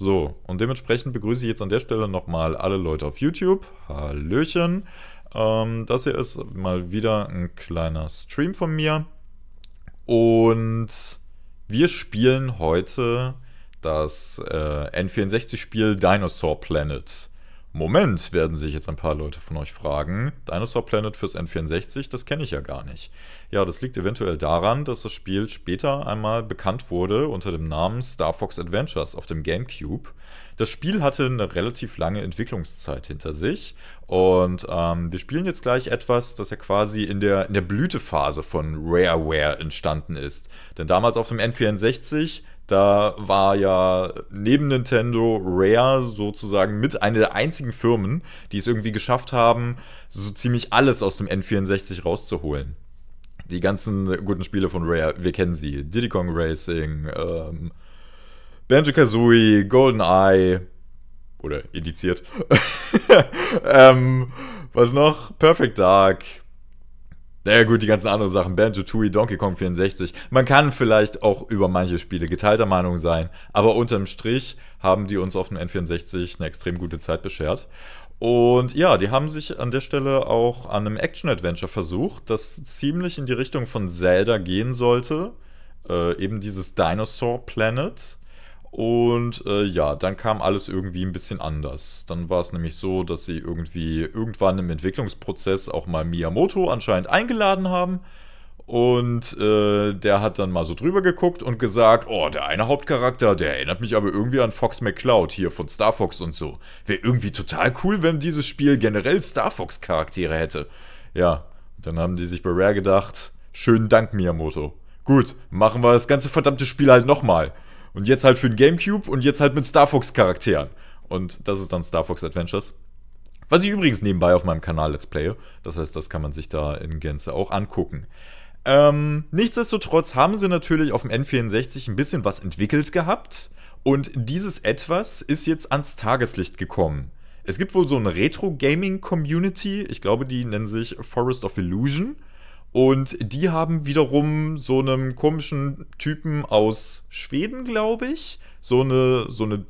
So, und dementsprechend begrüße ich jetzt an der Stelle nochmal alle Leute auf YouTube. Hallöchen. Ähm, das hier ist mal wieder ein kleiner Stream von mir. Und wir spielen heute das äh, N64-Spiel Dinosaur Planet. Moment, werden sich jetzt ein paar Leute von euch fragen. Dinosaur Planet fürs N64, das kenne ich ja gar nicht. Ja, das liegt eventuell daran, dass das Spiel später einmal bekannt wurde unter dem Namen Star Fox Adventures auf dem GameCube. Das Spiel hatte eine relativ lange Entwicklungszeit hinter sich und ähm, wir spielen jetzt gleich etwas, das ja quasi in der, in der Blütephase von Rareware entstanden ist. Denn damals auf dem N64 da war ja neben Nintendo Rare sozusagen mit einer der einzigen Firmen, die es irgendwie geschafft haben, so ziemlich alles aus dem N64 rauszuholen. Die ganzen guten Spiele von Rare, wir kennen sie. Diddy Kong Racing, ähm, Banjo-Kazooie, GoldenEye, oder indiziert. ähm, was noch? Perfect Dark, naja gut, die ganzen anderen Sachen, Banjo Tooie, Donkey Kong 64. Man kann vielleicht auch über manche Spiele geteilter Meinung sein, aber unterm Strich haben die uns auf dem N64 eine extrem gute Zeit beschert. Und ja, die haben sich an der Stelle auch an einem Action-Adventure versucht, das ziemlich in die Richtung von Zelda gehen sollte. Äh, eben dieses Dinosaur Planet. Und äh, ja, dann kam alles irgendwie ein bisschen anders. Dann war es nämlich so, dass sie irgendwie irgendwann im Entwicklungsprozess auch mal Miyamoto anscheinend eingeladen haben. Und äh, der hat dann mal so drüber geguckt und gesagt, oh, der eine Hauptcharakter, der erinnert mich aber irgendwie an Fox McCloud hier von Star Fox und so. Wäre irgendwie total cool, wenn dieses Spiel generell Star Fox Charaktere hätte. Ja, dann haben die sich bei Rare gedacht, schönen Dank Miyamoto. Gut, machen wir das ganze verdammte Spiel halt nochmal. Und jetzt halt für den Gamecube und jetzt halt mit Star Fox Charakteren. Und das ist dann Star Fox Adventures. Was ich übrigens nebenbei auf meinem Kanal Let's Play. Das heißt, das kann man sich da in Gänze auch angucken. Ähm, nichtsdestotrotz haben sie natürlich auf dem N64 ein bisschen was entwickelt gehabt. Und dieses Etwas ist jetzt ans Tageslicht gekommen. Es gibt wohl so eine Retro-Gaming-Community. Ich glaube, die nennen sich Forest of Illusion. Und die haben wiederum so einem komischen Typen aus Schweden, glaube ich, so eine, so eine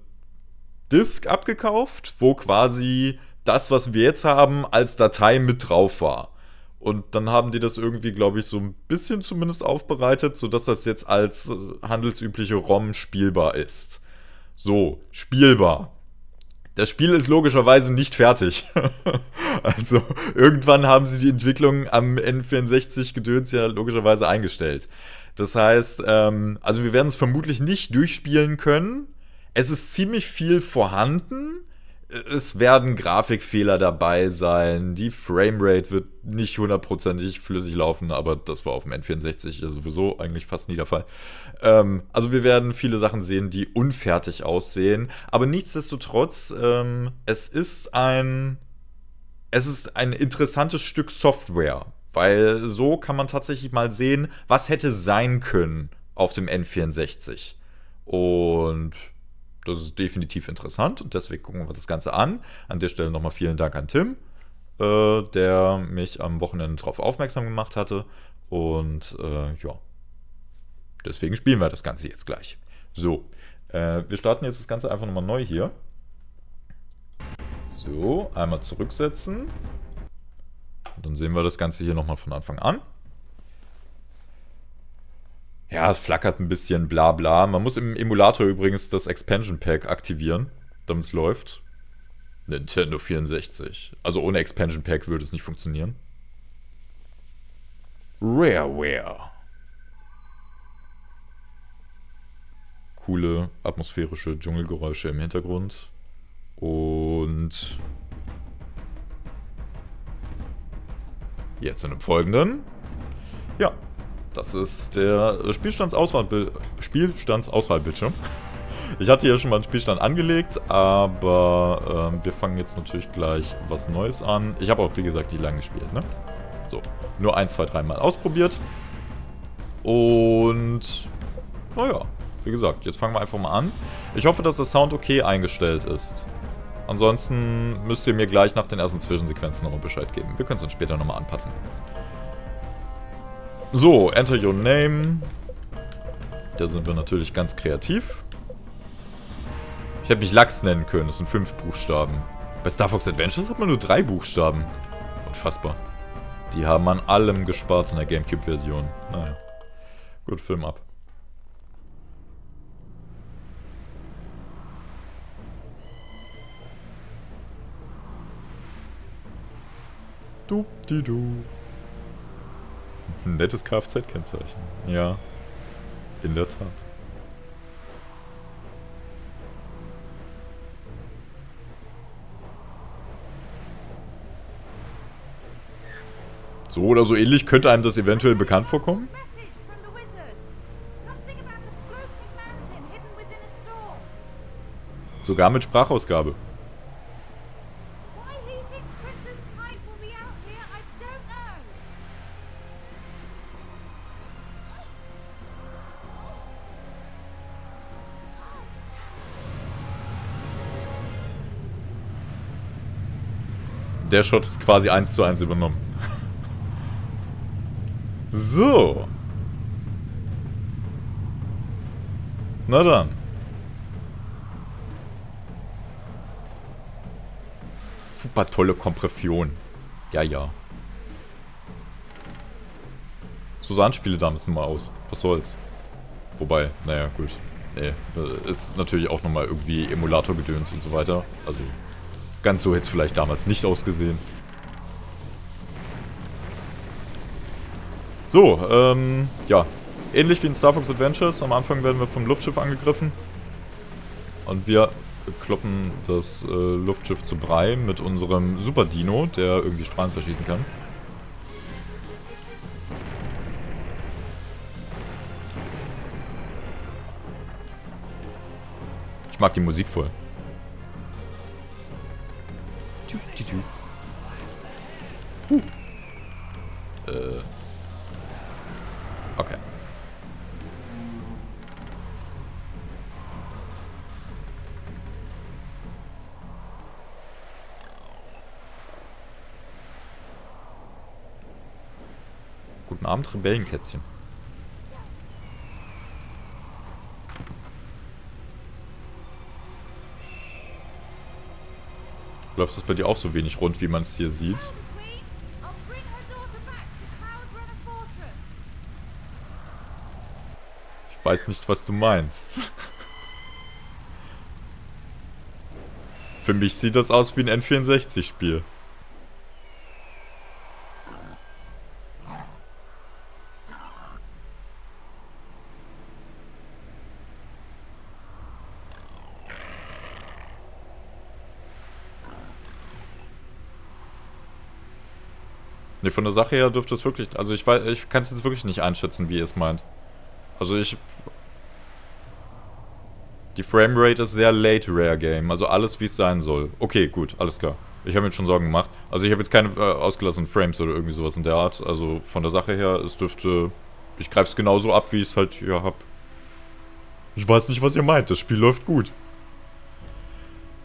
Disk abgekauft, wo quasi das, was wir jetzt haben, als Datei mit drauf war. Und dann haben die das irgendwie, glaube ich, so ein bisschen zumindest aufbereitet, sodass das jetzt als äh, handelsübliche ROM spielbar ist. So, spielbar. Das Spiel ist logischerweise nicht fertig. also irgendwann haben sie die Entwicklung am N64-Gedöns ja logischerweise eingestellt. Das heißt, ähm, also wir werden es vermutlich nicht durchspielen können. Es ist ziemlich viel vorhanden es werden Grafikfehler dabei sein. Die Framerate wird nicht hundertprozentig flüssig laufen, aber das war auf dem N64 ja sowieso eigentlich fast nie der Fall. Ähm, also wir werden viele Sachen sehen, die unfertig aussehen. Aber nichtsdestotrotz, ähm, es ist ein. Es ist ein interessantes Stück Software. Weil so kann man tatsächlich mal sehen, was hätte sein können auf dem N64. Und das ist definitiv interessant und deswegen gucken wir uns das Ganze an. An der Stelle nochmal vielen Dank an Tim, äh, der mich am Wochenende darauf aufmerksam gemacht hatte. Und äh, ja, deswegen spielen wir das Ganze jetzt gleich. So, äh, wir starten jetzt das Ganze einfach nochmal neu hier. So, einmal zurücksetzen. Und dann sehen wir das Ganze hier nochmal von Anfang an. Ja, es flackert ein bisschen, bla bla. Man muss im Emulator übrigens das Expansion Pack aktivieren, damit es läuft. Nintendo 64. Also ohne Expansion Pack würde es nicht funktionieren. Rareware. Coole atmosphärische Dschungelgeräusche im Hintergrund. Und jetzt in dem folgenden. Ja, das ist der Spielstandsauswahlbildschirm. Ich hatte hier schon mal einen Spielstand angelegt, aber ähm, wir fangen jetzt natürlich gleich was Neues an. Ich habe auch, wie gesagt, die lang gespielt, ne? So, nur ein, zwei, dreimal ausprobiert. Und, naja, wie gesagt, jetzt fangen wir einfach mal an. Ich hoffe, dass der Sound okay eingestellt ist. Ansonsten müsst ihr mir gleich nach den ersten Zwischensequenzen nochmal Bescheid geben. Wir können es dann später nochmal anpassen. So, enter your name. Da sind wir natürlich ganz kreativ. Ich hätte mich Lachs nennen können. Das sind fünf Buchstaben. Bei Star Fox Adventures hat man nur drei Buchstaben. Unfassbar. Die haben an allem gespart in der Gamecube-Version. Naja. Gut, Film ab. Du, die du. Ein nettes Kfz-Kennzeichen. Ja. In der Tat. So oder so ähnlich könnte einem das eventuell bekannt vorkommen. Sogar mit Sprachausgabe. Der Shot ist quasi eins zu eins übernommen. so. Na dann. Super tolle Kompression. Ja, ja. So sahen Spiele damals mal aus. Was soll's. Wobei, naja, gut. Nee, ist natürlich auch nochmal irgendwie Emulator-Gedöns und so weiter. Also, Ganz so hätte es vielleicht damals nicht ausgesehen. So, ähm, ja. Ähnlich wie in Star Fox Adventures. Am Anfang werden wir vom Luftschiff angegriffen. Und wir kloppen das äh, Luftschiff zu Brei mit unserem Super Dino, der irgendwie Strahlen verschießen kann. Ich mag die Musik voll. Uh. Äh. Okay. Guten Abend, Rebellenkätzchen. Läuft das bei dir auch so wenig rund, wie man es hier sieht? Ich weiß nicht, was du meinst. Für mich sieht das aus wie ein N64-Spiel. Ne, von der Sache her dürfte es wirklich... Also ich weiß, ich kann es jetzt wirklich nicht einschätzen, wie ihr es meint. Also ich... Die Framerate ist sehr late Rare Game, also alles wie es sein soll. Okay, gut, alles klar. Ich habe mir schon Sorgen gemacht. Also ich habe jetzt keine äh, ausgelassenen Frames oder irgendwie sowas in der Art. Also von der Sache her, es dürfte... Ich greife es genauso ab, wie ich es halt hier habe. Ich weiß nicht, was ihr meint. Das Spiel läuft gut.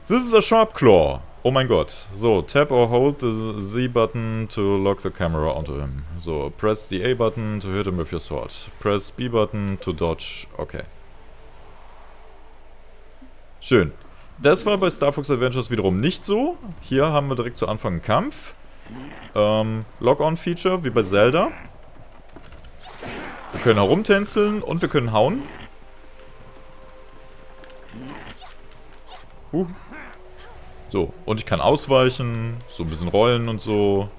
This is a Sharp Claw. Oh mein Gott. So, tap or hold the Z button to lock the camera onto him. So, press the A button to hit him with your sword. Press B button to dodge. Okay. Schön. Das war bei Star Fox Adventures wiederum nicht so. Hier haben wir direkt zu Anfang einen Kampf. Ähm, Lock-on-Feature, wie bei Zelda. Wir können herumtänzeln und wir können hauen. Uh, so, und ich kann ausweichen, so ein bisschen rollen und so.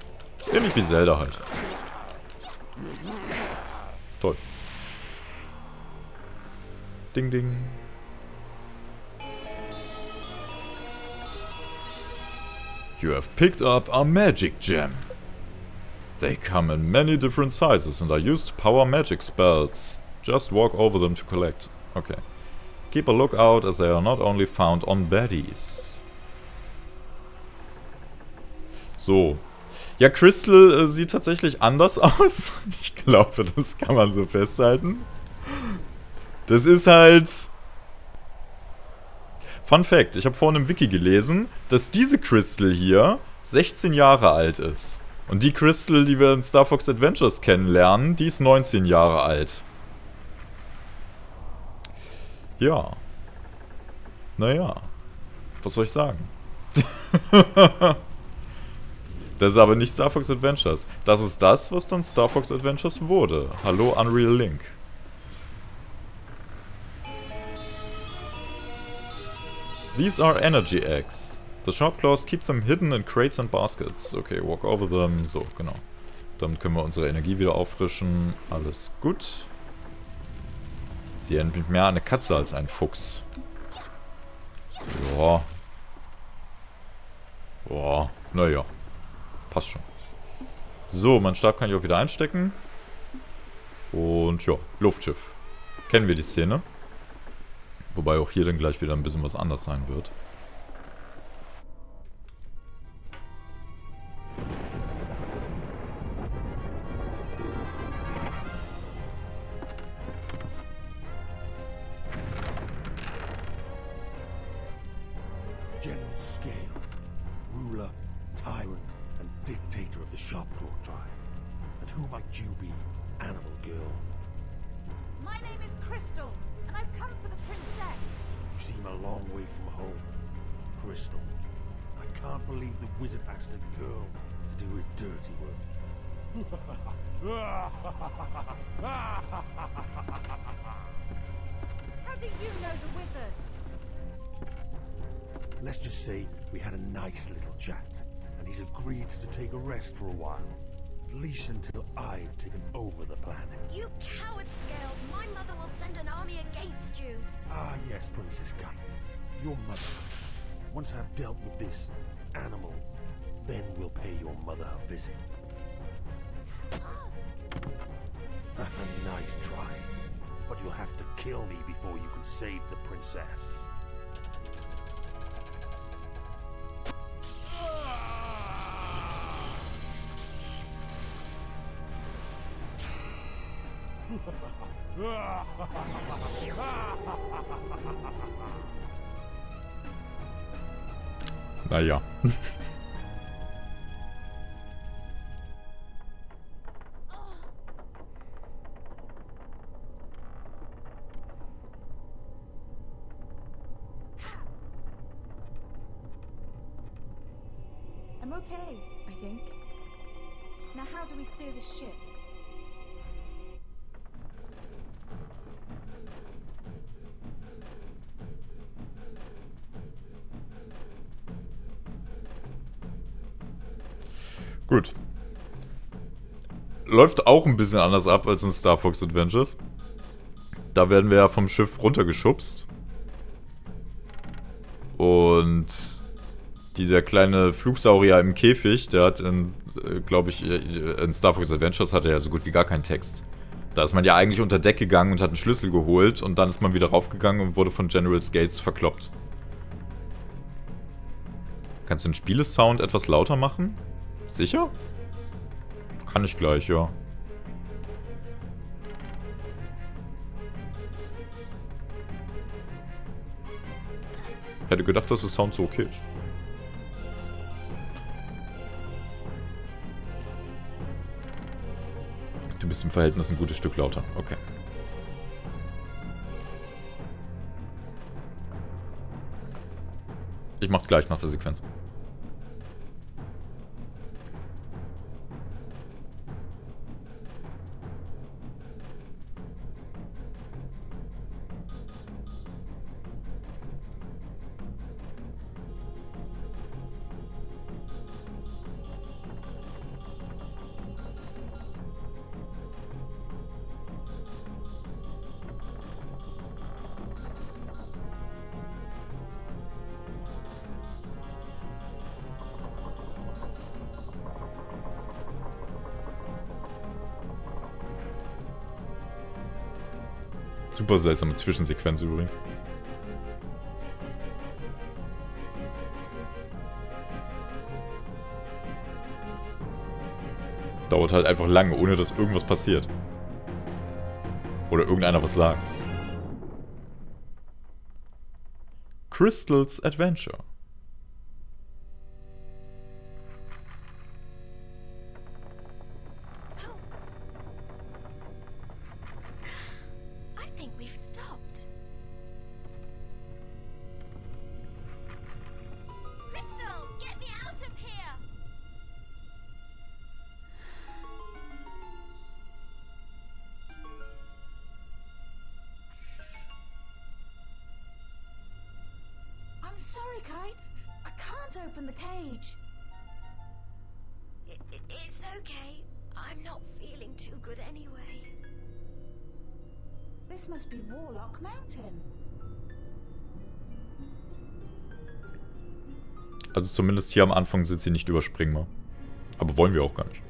Ähnlich wie Zelda halt. Toll. Ding, ding. You have picked up a magic gem. They come in many different sizes and are used to power magic spells. Just walk over them to collect. Okay. Keep a lookout as they are not only found on baddies. So. Ja, Crystal äh, sieht tatsächlich anders aus. Ich glaube, das kann man so festhalten. Das ist halt... Fun Fact, ich habe vorhin im Wiki gelesen, dass diese Crystal hier 16 Jahre alt ist. Und die Crystal, die wir in Star Fox Adventures kennenlernen, die ist 19 Jahre alt. Ja. Naja. Was soll ich sagen? das ist aber nicht Star Fox Adventures. Das ist das, was dann Star Fox Adventures wurde. Hallo Unreal Link. These are energy eggs. The sharp claws keep them hidden in crates and baskets. Okay, walk over them. So, genau. Damit können wir unsere Energie wieder auffrischen. Alles gut. Sie erinnert mehr an eine Katze als ein Fuchs. Ja. Boah, naja. Passt schon. So, mein Stab kann ich auch wieder einstecken. Und ja, Luftschiff. Kennen wir die Szene. Wobei auch hier dann gleich wieder ein bisschen was anders sein wird. Shopbrook Drive. And who might you be, Animal Girl? My name is Crystal, and I've come for the princess. You seem a long way from home. Crystal, I can't believe the wizard asked a girl to do his dirty work. How do you know the wizard? Let's just say we had a nice little chat and he's agreed to take a rest for a while. At least until I've taken over the planet. You coward, Scales! My mother will send an army against you! Ah, yes, Princess Kite. Your mother. Once I've dealt with this animal, then we'll pay your mother a visit. nice try. But you'll have to kill me before you can save the princess. Naja. Läuft auch ein bisschen anders ab als in Star Fox Adventures. Da werden wir ja vom Schiff runtergeschubst. Und dieser kleine Flugsaurier im Käfig, der hat in, äh, glaube ich, äh, in Star Fox Adventures hat er ja so gut wie gar keinen Text. Da ist man ja eigentlich unter Deck gegangen und hat einen Schlüssel geholt und dann ist man wieder raufgegangen und wurde von General Gates verkloppt. Kannst du den Spielesound etwas lauter machen? Sicher? Kann ich gleich, ja. Hätte gedacht, dass der Sound so okay ist. Du bist im Verhältnis ein gutes Stück lauter. Okay. Ich mach's gleich nach der Sequenz. Super seltsame Zwischensequenz übrigens. Dauert halt einfach lange, ohne dass irgendwas passiert. Oder irgendeiner was sagt. Crystal's Adventure. Hier am Anfang sind sie nicht überspringbar. Aber wollen wir auch gar nicht.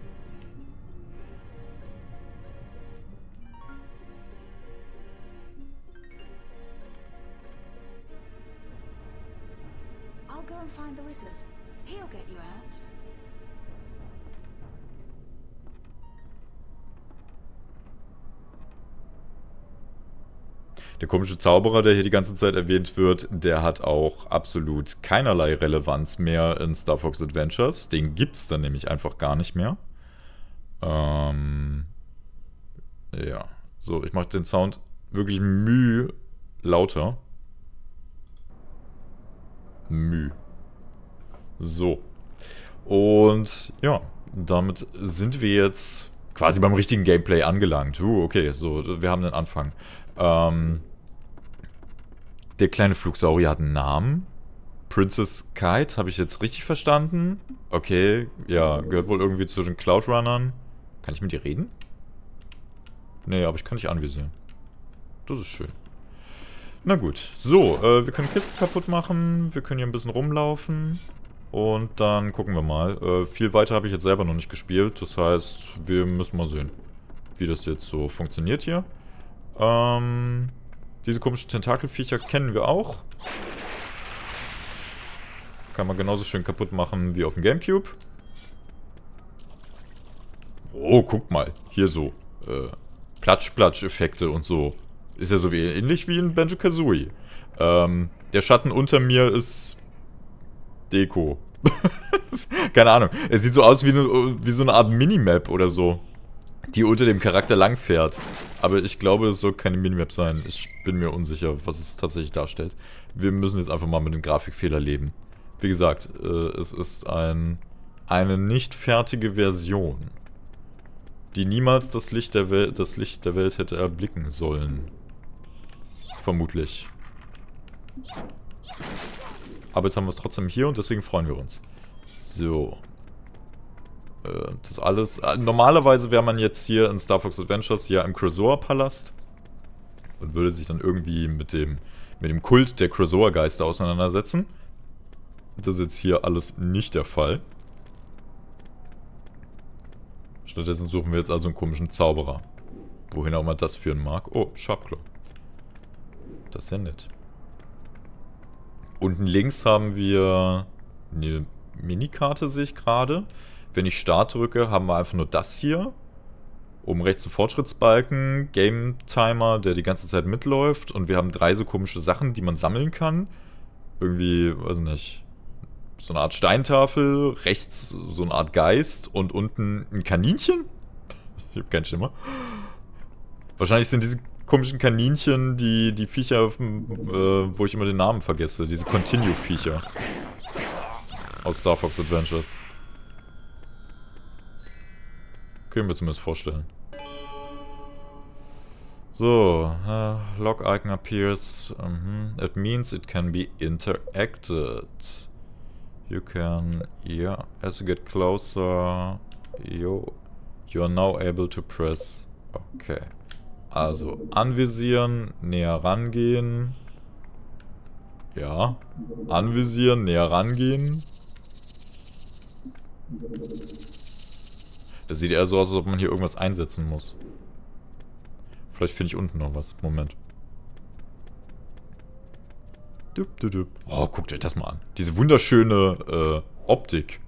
Der komische Zauberer, der hier die ganze Zeit erwähnt wird, der hat auch absolut keinerlei Relevanz mehr in Star Fox Adventures. Den gibt's dann nämlich einfach gar nicht mehr. Ähm, ja. So, ich mache den Sound wirklich müh lauter. Müh. So. Und ja, damit sind wir jetzt quasi beim richtigen Gameplay angelangt. Uh, okay, so, wir haben den Anfang. Ähm, der kleine Flugsaurier hat einen Namen. Princess Kite, habe ich jetzt richtig verstanden? Okay, ja, gehört wohl irgendwie zu den Cloudrunnern. Kann ich mit ihr reden? Nee, aber ich kann dich anvisieren. Das ist schön. Na gut, so, äh, wir können Kisten kaputt machen, wir können hier ein bisschen rumlaufen und dann gucken wir mal. Äh, viel weiter habe ich jetzt selber noch nicht gespielt, das heißt, wir müssen mal sehen, wie das jetzt so funktioniert hier. Ähm, diese komischen Tentakelviecher kennen wir auch. Kann man genauso schön kaputt machen wie auf dem Gamecube. Oh, guck mal. Hier so. Äh, Platsch-Platsch-Effekte und so. Ist ja so wie, ähnlich wie in Banjo-Kazooie. Ähm, der Schatten unter mir ist Deko. Keine Ahnung. Es sieht so aus wie, wie so eine Art Minimap oder so. Die unter dem Charakter langfährt. Aber ich glaube, es soll keine Minimap sein. Ich bin mir unsicher, was es tatsächlich darstellt. Wir müssen jetzt einfach mal mit dem Grafikfehler leben. Wie gesagt, äh, es ist ein, eine nicht fertige Version, die niemals das Licht, der das Licht der Welt hätte erblicken sollen. Vermutlich. Aber jetzt haben wir es trotzdem hier und deswegen freuen wir uns. So. Äh, das alles. Äh, normalerweise wäre man jetzt hier in Star Fox Adventures ja im Cresor-Palast und würde sich dann irgendwie mit dem, mit dem Kult der Cresor-Geister auseinandersetzen. Das ist jetzt hier alles nicht der Fall. Stattdessen suchen wir jetzt also einen komischen Zauberer. Wohin auch immer das führen mag. Oh, Sharpclaw. Das ist ja nett. Unten links haben wir eine Minikarte, sehe ich gerade. Wenn ich Start drücke, haben wir einfach nur das hier. Oben rechts ein Fortschrittsbalken, Game Timer, der die ganze Zeit mitläuft. Und wir haben drei so komische Sachen, die man sammeln kann. Irgendwie, weiß nicht, so eine Art Steintafel, rechts so eine Art Geist und unten ein Kaninchen? Ich habe keinen Schimmer. Wahrscheinlich sind diese komischen Kaninchen die, die Viecher, äh, wo ich immer den Namen vergesse. Diese Continue-Viecher. Aus Star Fox Adventures. Können wir zumindest vorstellen. So, uh, log icon appears. Mhm. It means it can be interacted. You can, yeah, as you get closer, you, you are now able to press. Okay. Also, anvisieren, näher rangehen. Ja. Anvisieren, näher rangehen. Das sieht eher so aus, als ob man hier irgendwas einsetzen muss. Vielleicht finde ich unten noch was. Moment. Dup, dup, dup. Oh, guckt euch das mal an. Diese wunderschöne äh, Optik.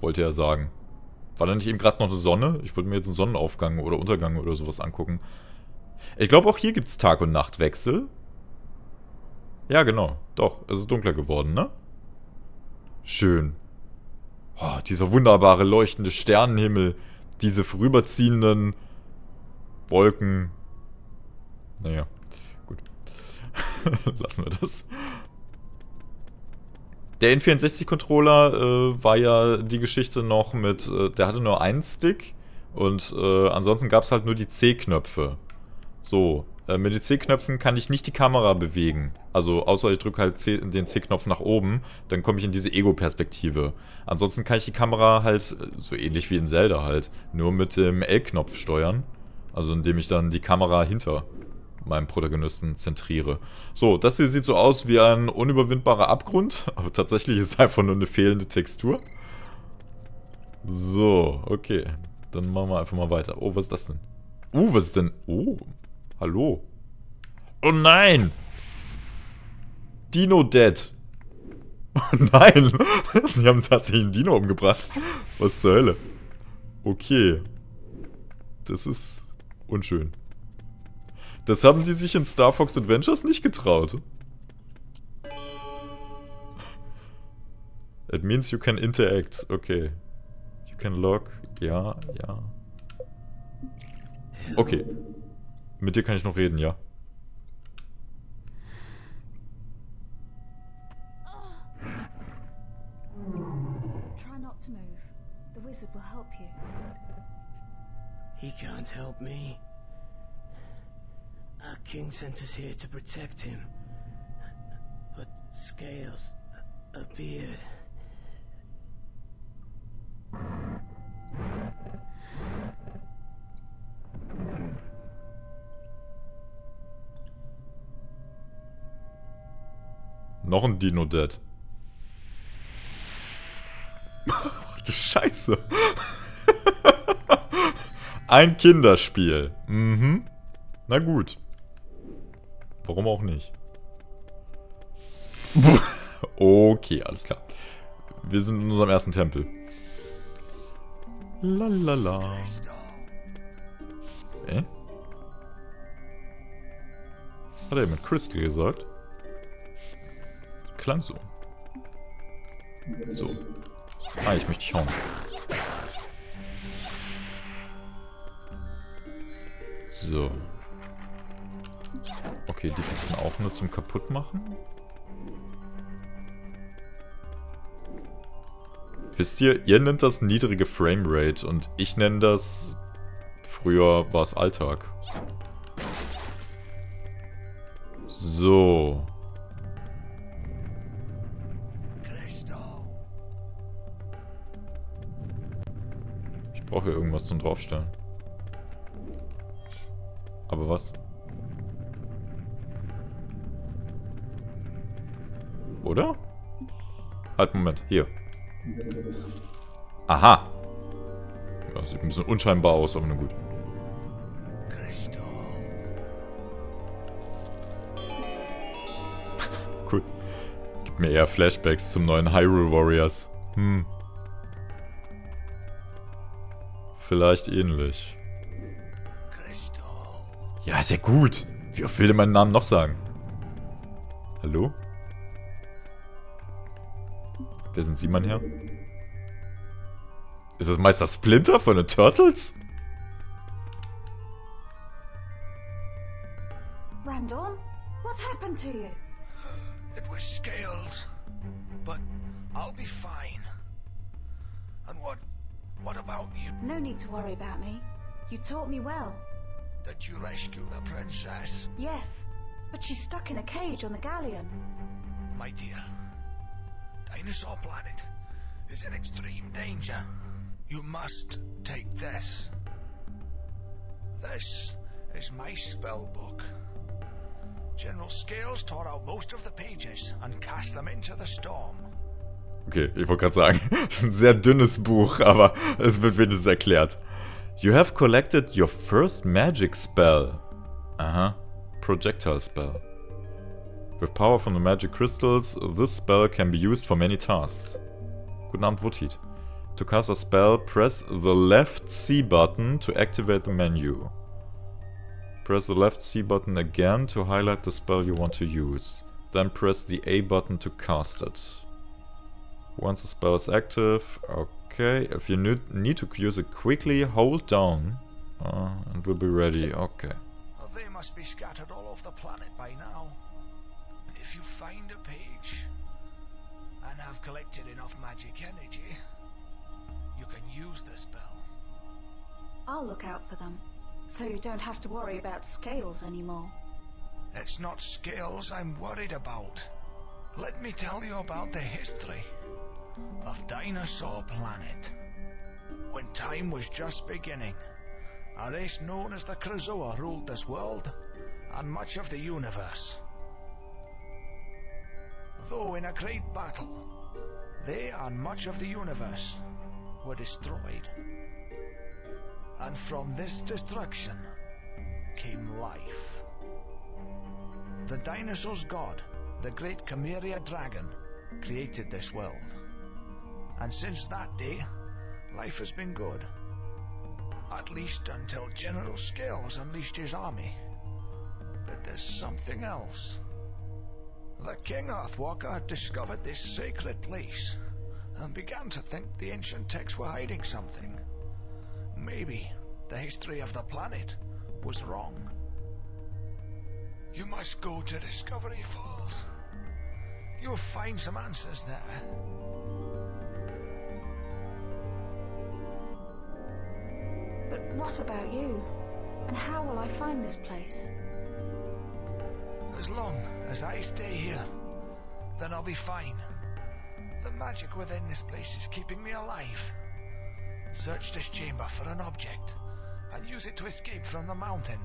Wollte er sagen. War da nicht eben gerade noch eine Sonne? Ich wollte mir jetzt einen Sonnenaufgang oder Untergang oder sowas angucken. Ich glaube, auch hier gibt es Tag- und Nachtwechsel. Ja, genau. Doch, es ist dunkler geworden, ne? Schön. Oh, dieser wunderbare leuchtende Sternenhimmel. Diese vorüberziehenden Wolken. Naja, gut. Lassen wir das. Der N64-Controller äh, war ja die Geschichte noch mit, äh, der hatte nur einen Stick und äh, ansonsten gab es halt nur die C-Knöpfe. So, Äh, mit den C-Knöpfen kann ich nicht die Kamera bewegen. Also außer ich drücke halt C den C-Knopf nach oben, dann komme ich in diese Ego-Perspektive. Ansonsten kann ich die Kamera halt, so ähnlich wie in Zelda halt, nur mit dem L-Knopf steuern. Also indem ich dann die Kamera hinter meinem Protagonisten zentriere. So, das hier sieht so aus wie ein unüberwindbarer Abgrund, aber tatsächlich ist es einfach nur eine fehlende Textur. So, okay. Dann machen wir einfach mal weiter. Oh, was ist das denn? Uh, was ist denn? Oh, hallo. Oh nein! Dino Dead. Oh nein! Sie haben tatsächlich einen Dino umgebracht. Was zur Hölle? Okay. Das ist unschön. Das haben die sich in Star Fox Adventures nicht getraut. It means you can interact. Okay. You can log. Ja, ja. Okay. Mit dir kann ich noch reden, ja. He can't help me. Our king sent us here to protect him. But Scales appeared. Noch ein Dino Dead. Ach du Scheiße. Ein Kinderspiel. Mhm. Na gut. Warum auch nicht? Okay, alles klar. Wir sind in unserem ersten Tempel. Lalala. Äh? Hat er mit Crystal gesagt? Klang so. So. Ah, ich möchte dich hauen. So. Okay, die Kisten auch nur zum Kaputtmachen. Wisst ihr, ihr nennt das niedrige Framerate und ich nenne das... Früher war es Alltag. So. Ich brauche hier irgendwas zum draufstellen. Aber was? Oder? Halt, Moment. Hier. Aha. Ja, sieht ein bisschen unscheinbar aus, aber na gut. cool. Gibt mir eher Flashbacks zum neuen Hyrule Warriors. Hm. Vielleicht ähnlich. Ja, sehr gut. Wie oft will der meinen Namen noch sagen? Hallo? Wer sind Sie, mein Herr? Ist das Meister Splinter von den Turtles? Randall, what happened to you? It was Scales. But I'll be fine. And what... what about you? No need to worry about me. You taught me well. Did you rescue the princess? Yes, but she's stuck in a cage on the galleon. My dear, Dinosaur Planet is in extreme danger. You must take this. This is my spell book. General Scales tore out most of the pages and cast them into the storm. Okay, ich wollte gerade sagen, es ist ein sehr dünnes Buch, aber es wird wenigstens erklärt. You have collected your first magic spell. Aha. Projectile spell. With power from the magic crystals, this spell can be used for many tasks. Guten Abend, Wutit. To cast a spell, press the left C button to activate the menu. Press the left C button again to highlight the spell you want to use. Then press the A button to cast it. Once the spell is active, okay. Okay, if you need, need to use it quickly, hold down uh, and we'll be ready. Okay. They must be scattered all over the planet by now. If you find a page and have collected enough magic energy, you can use the spell. I'll look out for them. So you don't have to worry about scales anymore. It's not scales I'm worried about. Let me tell you about the history of Dinosaur Planet. When time was just beginning, a race known as the Krazoa ruled this world and much of the universe. Though in a great battle, they and much of the universe were destroyed. And from this destruction came life. The dinosaurs' god, the great Chimeria dragon, created this world. And since that day, life has been good. At least until General Scales unleashed his army. But there's something else. The King Earthwalker had discovered this sacred place and began to think the ancient texts were hiding something. Maybe the history of the planet was wrong. You must go to Discovery Falls. You'll find some answers there. What about you? And how will I find this place? As long as I stay here, then I'll be fine. The magic within this place is keeping me alive. Search this chamber for an object and use it to escape from the mountain.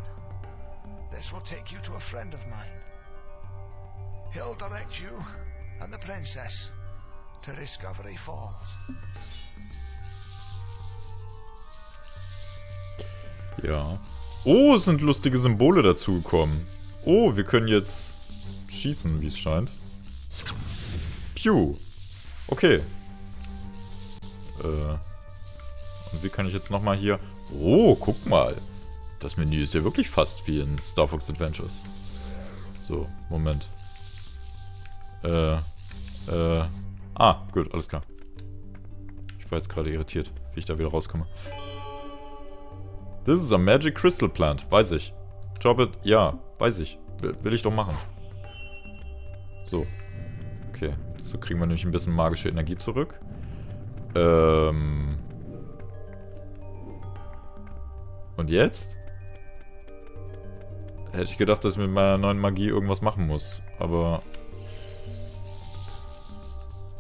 This will take you to a friend of mine. He'll direct you and the princess to Discovery Falls. Ja. Oh, es sind lustige Symbole dazugekommen. Oh, wir können jetzt schießen, wie es scheint. Piu. Okay. Äh. Und wie kann ich jetzt nochmal hier... Oh, guck mal. Das Menü ist ja wirklich fast wie in Star Fox Adventures. So, Moment. Äh. Äh. Ah, gut, alles klar. Ich war jetzt gerade irritiert, wie ich da wieder rauskomme. This is a magic crystal plant. Weiß ich. Job it. Ja, weiß ich. Will, will ich doch machen. So. Okay. So kriegen wir nämlich ein bisschen magische Energie zurück. Ähm. Und jetzt? Hätte ich gedacht, dass ich mit meiner neuen Magie irgendwas machen muss. Aber...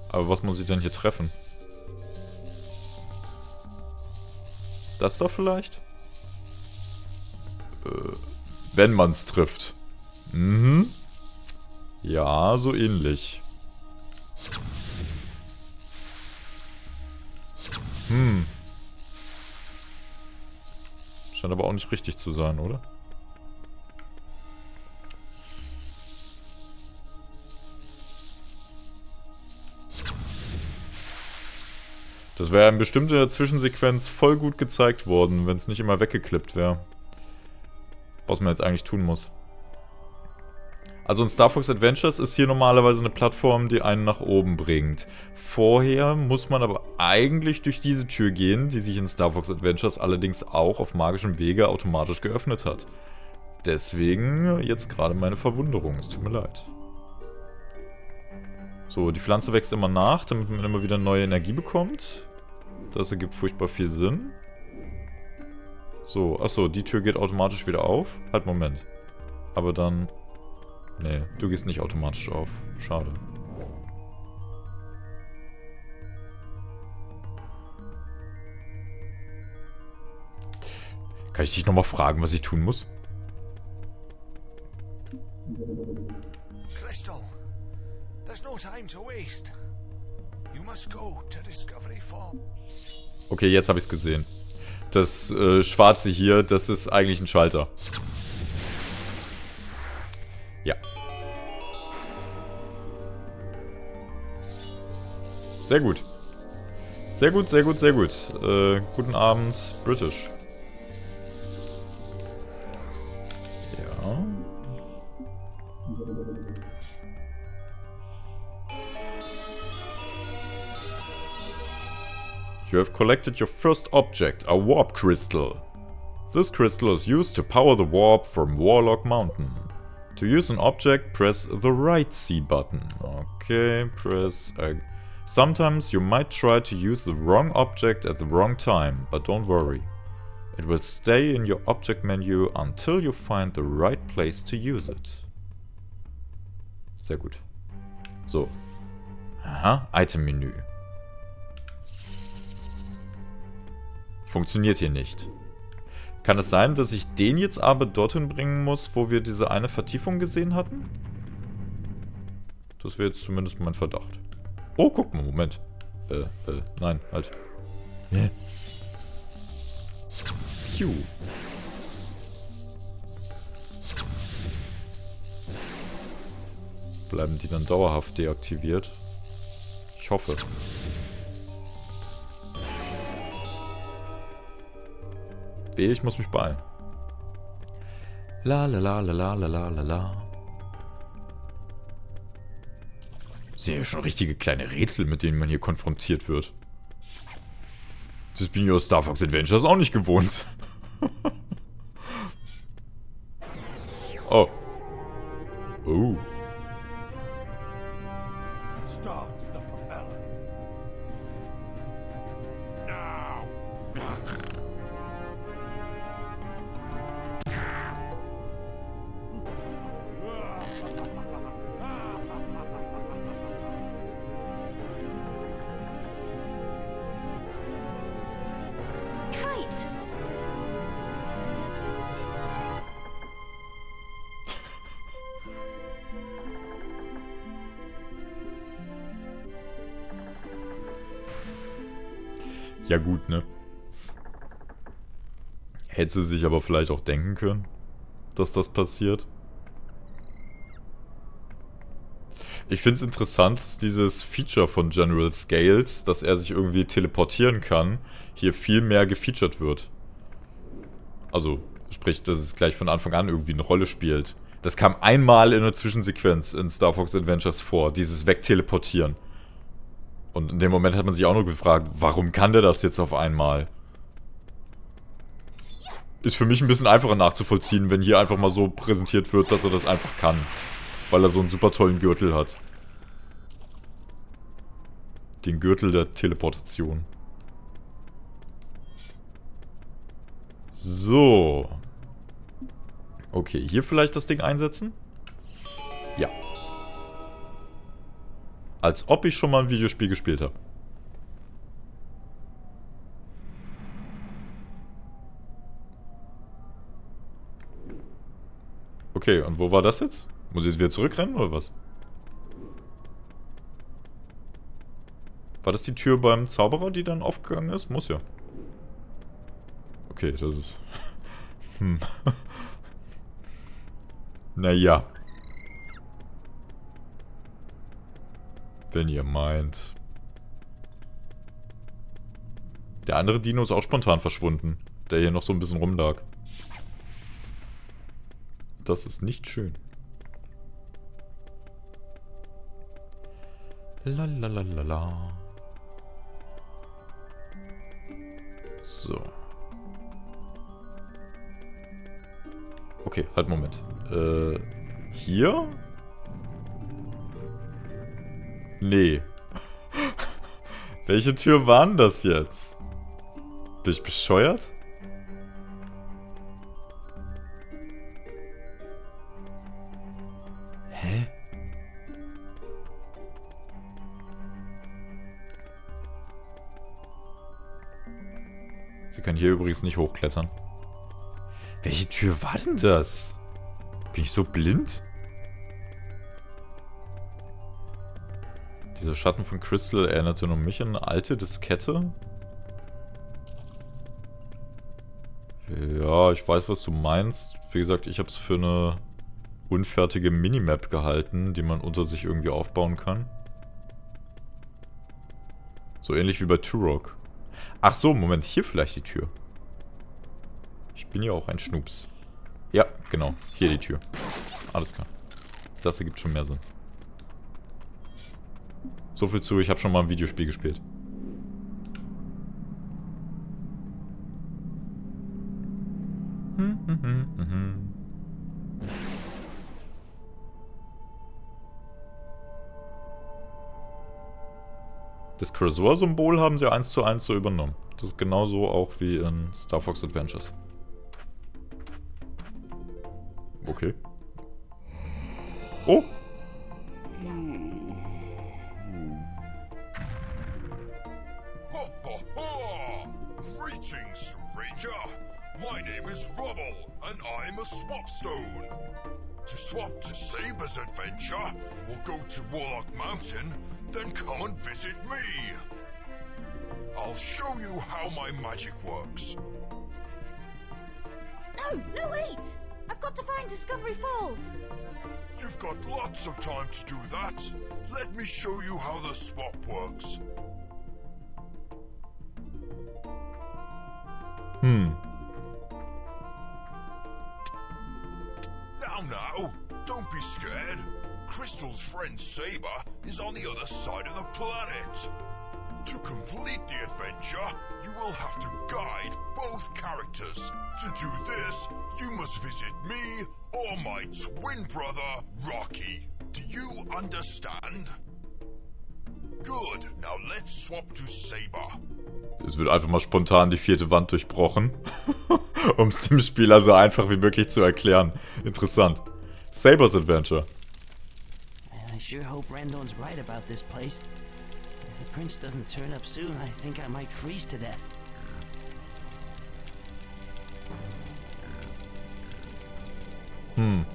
Aber was muss ich denn hier treffen? Das doch vielleicht? Äh, wenn man's trifft. Mhm. Ja, so ähnlich. Hm. Scheint aber auch nicht richtig zu sein, oder? Das wäre in bestimmter Zwischensequenz voll gut gezeigt worden, wenn es nicht immer weggeklippt wäre. Was man jetzt eigentlich tun muss. Also in Star Fox Adventures ist hier normalerweise eine Plattform, die einen nach oben bringt. Vorher muss man aber eigentlich durch diese Tür gehen, die sich in Star Fox Adventures allerdings auch auf magischem Wege automatisch geöffnet hat. Deswegen jetzt gerade meine Verwunderung, es tut mir leid. So, die Pflanze wächst immer nach, damit man immer wieder neue Energie bekommt. Das ergibt furchtbar viel Sinn. So, achso, die Tür geht automatisch wieder auf. Halt, Moment. Aber dann... Nee, du gehst nicht automatisch auf. Schade. Kann ich dich nochmal fragen, was ich tun muss? Crystal, there's no time to waste. You must go to Discovery Falls. Okay, jetzt habe ich es gesehen. Das äh, Schwarze hier, das ist eigentlich ein Schalter. Ja. Sehr gut. Sehr gut, sehr gut, sehr gut. Äh, guten Abend, British. Ja. You have collected your first object, a warp crystal. This crystal is used to power the warp from Warlock Mountain. To use an object, press the right C button. Okay, press... Uh, sometimes you might try to use the wrong object at the wrong time, but don't worry. It will stay in your object menu until you find the right place to use it. Sehr gut. So. Aha, Item-Menü. Funktioniert hier nicht. Kann es sein, dass ich den jetzt aber dorthin bringen muss, wo wir diese eine Vertiefung gesehen hatten? Das wäre jetzt zumindest mein Verdacht. Oh, guck mal, Moment. Äh, äh, nein, halt. Hä? Pew. Bleiben die dann dauerhaft deaktiviert? Ich hoffe. Wehe, ich muss mich beeilen. La la la la la la la la la. Schon richtige kleine Rätsel, mit denen man hier konfrontiert wird. Das bin ich aus Star Fox Adventures auch nicht gewohnt. oh. Oh. Ja gut, ne? Hätte sie sich aber vielleicht auch denken können, dass das passiert. Ich finde es interessant, dass dieses Feature von General Scales, dass er sich irgendwie teleportieren kann, hier viel mehr gefeatured wird. Also, sprich, dass es gleich von Anfang an irgendwie eine Rolle spielt. Das kam einmal in einer Zwischensequenz in Star Fox Adventures vor, dieses Wegteleportieren. Und in dem Moment hat man sich auch nur gefragt, warum kann der das jetzt auf einmal? Ist für mich ein bisschen einfacher nachzuvollziehen, wenn hier einfach mal so präsentiert wird, dass er das einfach kann. Weil er so einen super tollen Gürtel hat. Den Gürtel der Teleportation. So. Okay, hier vielleicht das Ding einsetzen? Als ob ich schon mal ein Videospiel gespielt habe. Okay, und wo war das jetzt? Muss ich jetzt wieder zurückrennen oder was? War das die Tür beim Zauberer, die dann aufgegangen ist? Muss ja. Okay, das ist... hm. naja. Wenn ihr meint. Der andere Dino ist auch spontan verschwunden. Der hier noch so ein bisschen rumlag. Das ist nicht schön. Lalalala. So. Okay, halt Moment. Äh, hier? Nee. Welche Tür waren das jetzt? Bin ich bescheuert? Hä? Sie kann hier übrigens nicht hochklettern. Welche Tür war denn das? Bin ich so blind? Dieser Schatten von Crystal erinnerte nur mich an eine alte Diskette. Ja, ich weiß, was du meinst. Wie gesagt, ich habe es für eine unfertige Minimap gehalten, die man unter sich irgendwie aufbauen kann. So ähnlich wie bei Turok. Ach so, Moment, hier vielleicht die Tür. Ich bin ja auch ein Schnups. Ja, genau, hier die Tür. Alles klar. Das ergibt schon mehr Sinn. So viel zu, ich habe schon mal ein Videospiel gespielt. Das Cursor-Symbol haben sie eins zu eins so übernommen. Das ist genauso auch wie in Star Fox Adventures. Okay. Oh! Name Rubble, and I'm a swapstone. To swap to Saber's adventure, or go to Warlock Mountain, then come and visit me. I'll show you how my magic works. No, no, wait! I've got to find Discovery Falls. You've got lots of time to do that. Let me show you how the swap works. Hm. Crystal's friend Saber is on the other side of the planet. To complete the adventure, you will have to guide both characters. To do this, you must visit me or my twin brother, Rocky. Do you understand? Good. Now let's swap to Saber. Es wird einfach mal spontan die vierte Wand durchbrochen. um es dem Spieler so einfach wie möglich zu erklären. Interessant. Saber's Adventure. Sure hope Randon's right about this place. If the prince doesn't turn up soon, I think I might freeze to death. Hm.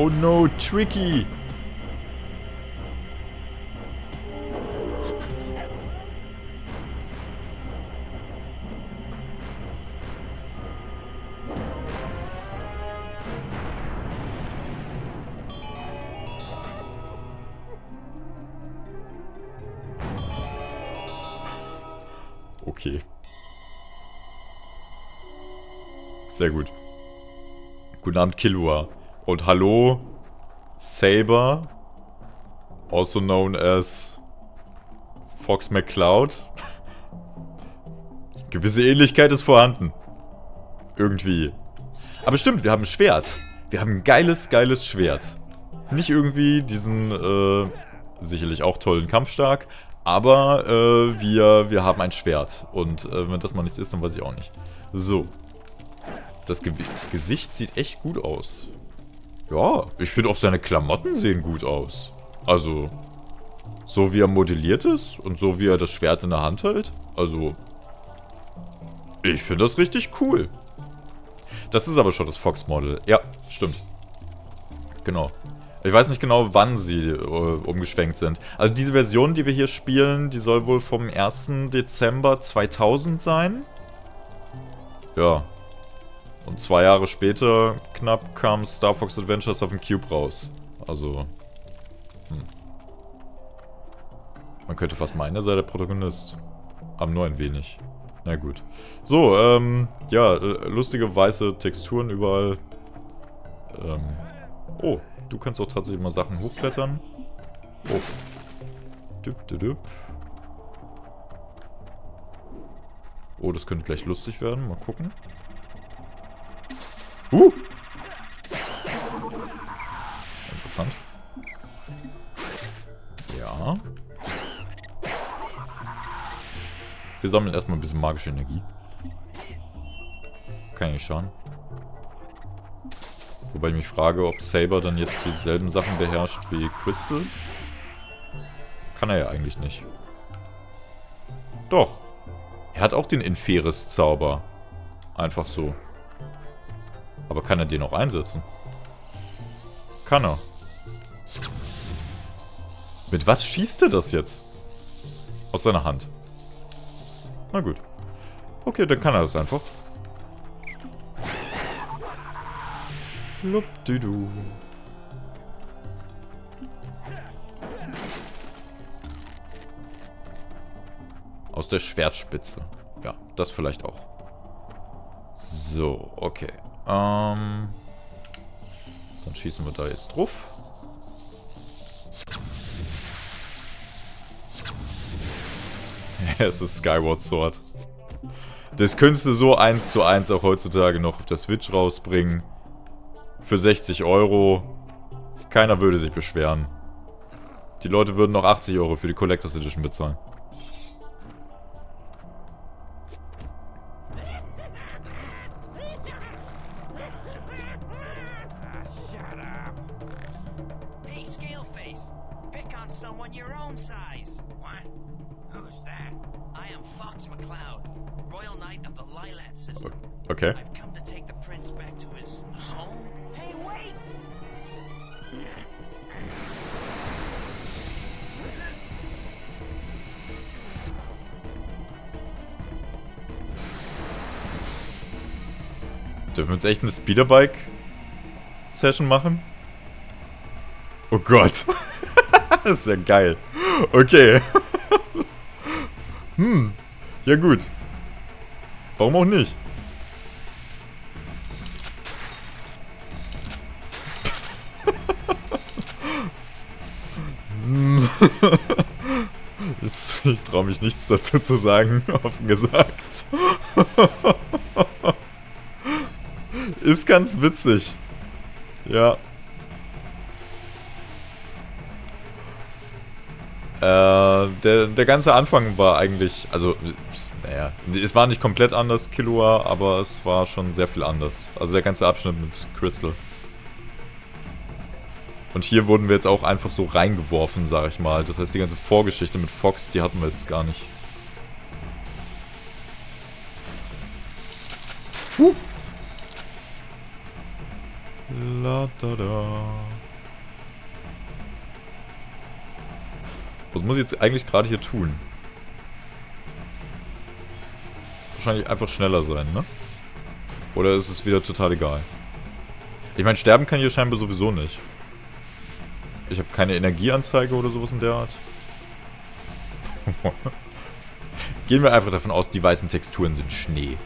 Oh no, tricky! Okay. Sehr gut. Guten Abend, Killua. Und hallo, Saber, also known as Fox McCloud. Gewisse Ähnlichkeit ist vorhanden. Irgendwie. Aber stimmt, wir haben ein Schwert. Wir haben ein geiles, geiles Schwert. Nicht irgendwie diesen, äh, sicherlich auch tollen Kampfstark, aber äh, wir, wir haben ein Schwert. Und äh, wenn das mal nichts ist, dann weiß ich auch nicht. So. Das Ge Gesicht sieht echt gut aus. Ja, ich finde auch seine Klamotten sehen gut aus. Also, so wie er modelliert ist und so wie er das Schwert in der Hand hält. Also, ich finde das richtig cool. Das ist aber schon das Fox-Model. Ja, stimmt. Genau. Ich weiß nicht genau, wann sie äh, umgeschwenkt sind. Also diese Version, die wir hier spielen, die soll wohl vom 1. Dezember 2000 sein. Ja. Und zwei Jahre später knapp kam Star Fox Adventures auf dem Cube raus. Also... Hm. Man könnte fast meinen, er sei der Protagonist. Aber nur ein wenig. Na gut. So, ähm, ja, äh, lustige weiße Texturen überall. Ähm, oh, du kannst auch tatsächlich mal Sachen hochklettern. Oh. Düpp, düpp, düpp. Oh, das könnte gleich lustig werden. Mal gucken. Uh! Interessant. Ja. Wir sammeln erstmal ein bisschen magische Energie. Kann ja nicht schaden. Wobei ich mich frage, ob Saber dann jetzt dieselben Sachen beherrscht wie Crystal. Kann er ja eigentlich nicht. Doch. Er hat auch den Inferis-Zauber. Einfach so. Aber kann er den auch einsetzen? Kann er. Mit was schießt er das jetzt? Aus seiner Hand. Na gut. Okay, dann kann er das einfach. Lupdidu. Aus der Schwertspitze. Ja, das vielleicht auch. So, okay. Ähm, dann schießen wir da jetzt drauf. es ist Skyward Sword. Das könntest du so eins zu eins auch heutzutage noch auf der Switch rausbringen. Für 60 Euro. Keiner würde sich beschweren. Die Leute würden noch 80 Euro für die Collectors Edition bezahlen. Echt eine Speederbike-Session machen? Oh Gott. das ist ja geil. Okay. hm. Ja gut. Warum auch nicht? Hm. Ich traue mich nichts dazu zu sagen, offen gesagt. Ist ganz witzig. Ja. Äh, der, der ganze Anfang war eigentlich, also, naja, es war nicht komplett anders, Killua, aber es war schon sehr viel anders. Also der ganze Abschnitt mit Crystal. Und hier wurden wir jetzt auch einfach so reingeworfen, sag ich mal. Das heißt, die ganze Vorgeschichte mit Fox, die hatten wir jetzt gar nicht. Huh. La da da. Was muss ich jetzt eigentlich gerade hier tun? Wahrscheinlich einfach schneller sein, ne? Oder ist es wieder total egal? Ich meine, sterben kann hier scheinbar sowieso nicht. Ich habe keine Energieanzeige oder sowas in der Art. Gehen wir einfach davon aus, die weißen Texturen sind Schnee.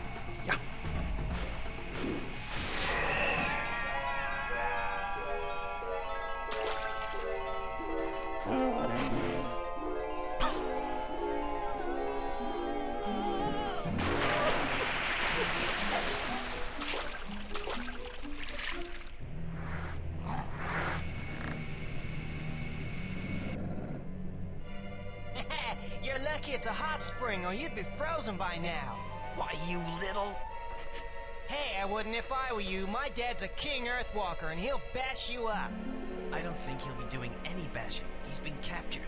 I don't think he'll be doing any bashing. He's been captured.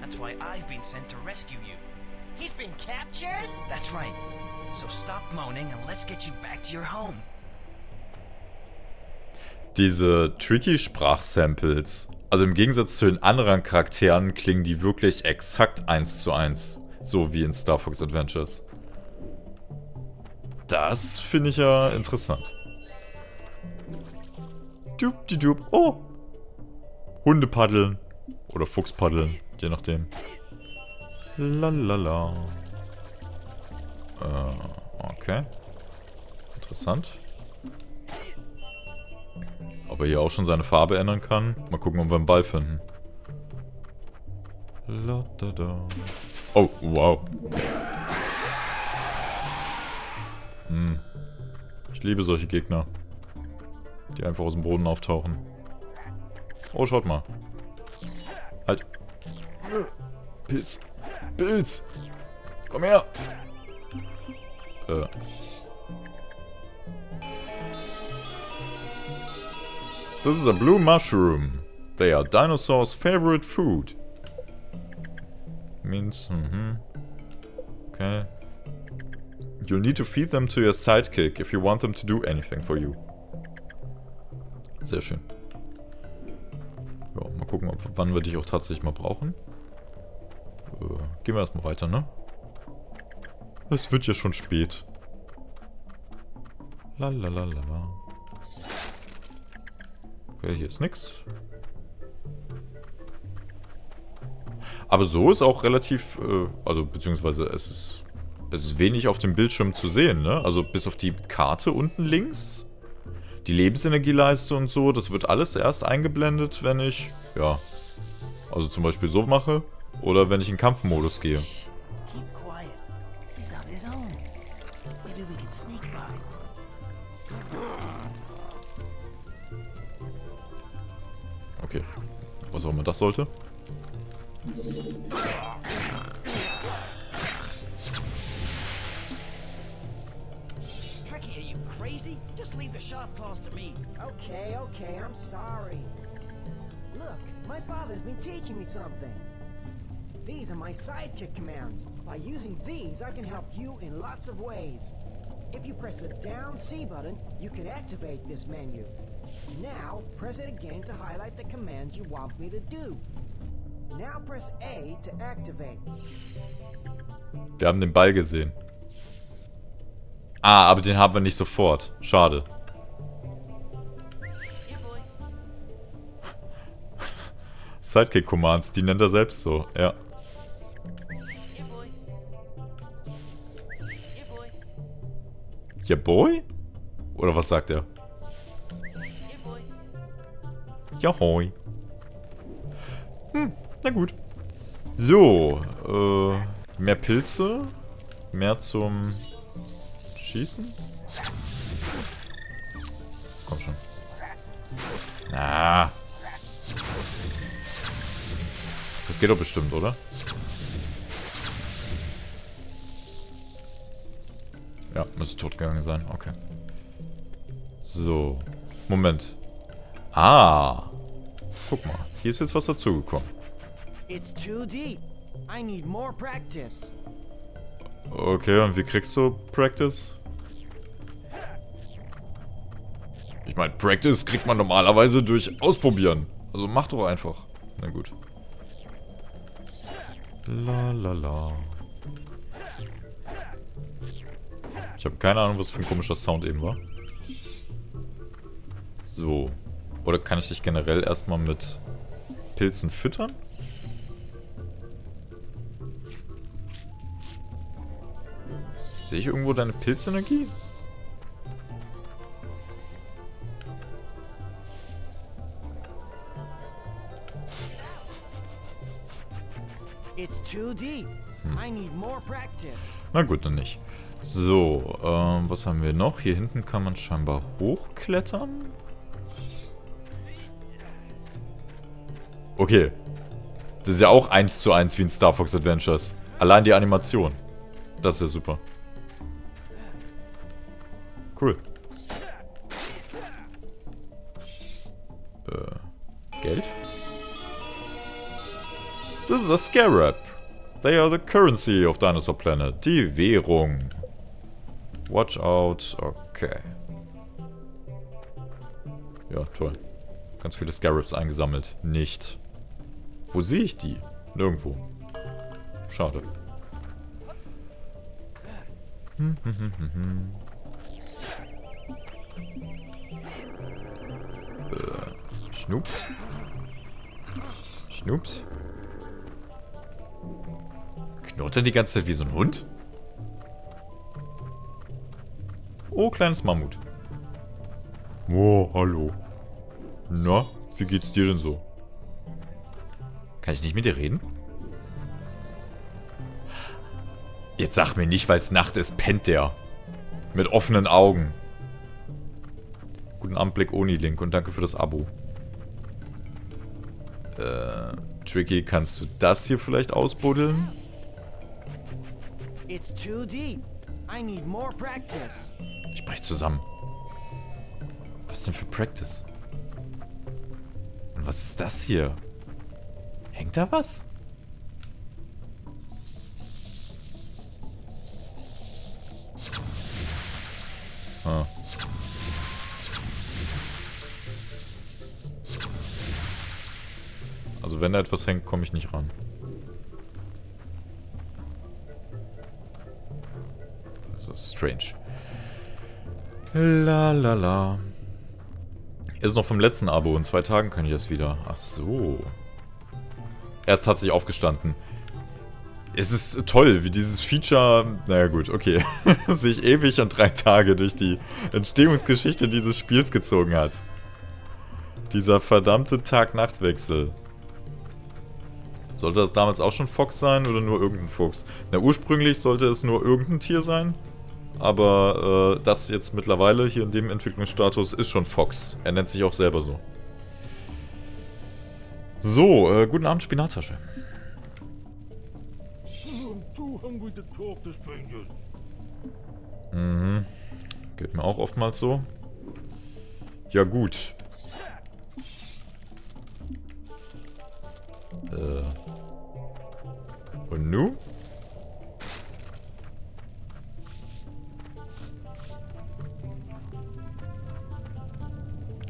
That's why I've been sent to rescue you. He's been captured? That's right. So stop moaning and let's get you back to your home. Diese tricky Sprachsamples, also im Gegensatz zu den anderen Charakteren, klingen die wirklich exakt eins zu eins. So wie in Star Fox Adventures. Das finde ich ja interessant. Dup, die dup. Oh! Hunde paddeln. Oder Fuchs paddeln, je nachdem. Lalala. Äh, okay. Interessant. Ob er hier auch schon seine Farbe ändern kann? Mal gucken, ob wir einen Ball finden. La da da. Oh, wow. Hm. Ich liebe solche Gegner. Die einfach aus dem Boden auftauchen. Oh, schaut mal. Halt. Pilz. Pilz. Komm her. Äh. This is a blue mushroom. They are dinosaurs' favorite food. Means, mhm. Okay. You'll need to feed them to your sidekick if you want them to do anything for you. Sehr schön. Gucken, ob, wann wir dich auch tatsächlich mal brauchen. Äh, gehen wir erstmal weiter, ne? Es wird ja schon spät. Lalalala. Okay, hier ist nix. Aber so ist auch relativ, äh, also beziehungsweise es ist, es ist wenig auf dem Bildschirm zu sehen, ne? Also bis auf die Karte unten links, die Lebensenergieleiste und so, das wird alles erst eingeblendet, wenn ich, ja, also zum Beispiel so mache oder wenn ich in Kampfmodus gehe. Okay, was auch immer das sollte. Just leave the sharp claws to me. Okay, okay, I'm sorry. Look, my father's been teaching me something. These are my sidekick commands. By using these, I can help you in lots of ways. If you press the down C button, you can activate this menu. Now, press it again to highlight the commands you want me to do. Now press A to activate. Wir haben den Ball gesehen. Ah, aber den haben wir nicht sofort. Schade. Sidekick-Commands, die nennt er selbst so, ja. Ja, boy? Oder was sagt er? Ja, hoi. Hm, na gut. So, äh, mehr Pilze. Mehr zum Schießen. Komm schon. Ah. Das geht doch bestimmt, oder? Ja, müsste tot gegangen sein. Okay. So. Moment. Ah. Guck mal. Hier ist jetzt was dazugekommen. It's too deep. I need more practice. Okay, und wie kriegst du Practice? Ich meine, Practice kriegt man normalerweise durch Ausprobieren. Also mach doch einfach. Na gut. La la la. Ich habe keine Ahnung, was für ein komischer Sound eben war. So. Oder kann ich dich generell erstmal mit Pilzen füttern? Sehe ich irgendwo deine Pilzenergie? Na gut, dann nicht. So, ähm, was haben wir noch? Hier hinten kann man scheinbar hochklettern. Okay. Das ist ja auch eins zu eins wie in Star Fox Adventures. Allein die Animation. Das ist ja super. Cool. This is a Scarab. They are the currency of Dinosaur Planet. Die Währung. Watch out. Okay. Ja, toll. Ganz viele Scarabs eingesammelt. Nicht. Wo sehe ich die? Nirgendwo. Schade. Hm, hm, hm, hm, hm. Äh, Schnups? Schnups? Knurrt er die ganze Zeit wie so ein Hund? Oh, kleines Mammut. Oh, hallo. Na, wie geht's dir denn so? Kann ich nicht mit dir reden? Jetzt sag mir nicht, weil es Nacht ist, pennt der. Mit offenen Augen. Guten Abend, Blick Oni-Link und danke für das Abo. Äh, Tricky, kannst du das hier vielleicht ausbuddeln? It's too deep. I need more practice. Ich brech zusammen. Was denn für Practice? Und was ist das hier? Hängt da was? Ah. Also wenn da etwas hängt, komme ich nicht ran. Das ist strange. La la la. Ist noch vom letzten Abo. In zwei Tagen kann ich das wieder. Ach so. Erst hat sich aufgestanden. Es ist toll, wie dieses Feature... Naja gut, okay. sich ewig und drei Tage durch die Entstehungsgeschichte dieses Spiels gezogen hat. Dieser verdammte Tag-Nacht-Wechsel. Sollte das damals auch schon Fox sein oder nur irgendein Fuchs? Na, ursprünglich sollte es nur irgendein Tier sein. Aber äh, das jetzt mittlerweile hier in dem Entwicklungsstatus ist schon Fox. Er nennt sich auch selber so. So, äh, guten Abend, Spinattasche. Mhm. Geht mir auch oftmals so. Ja, gut. Äh. Und nu?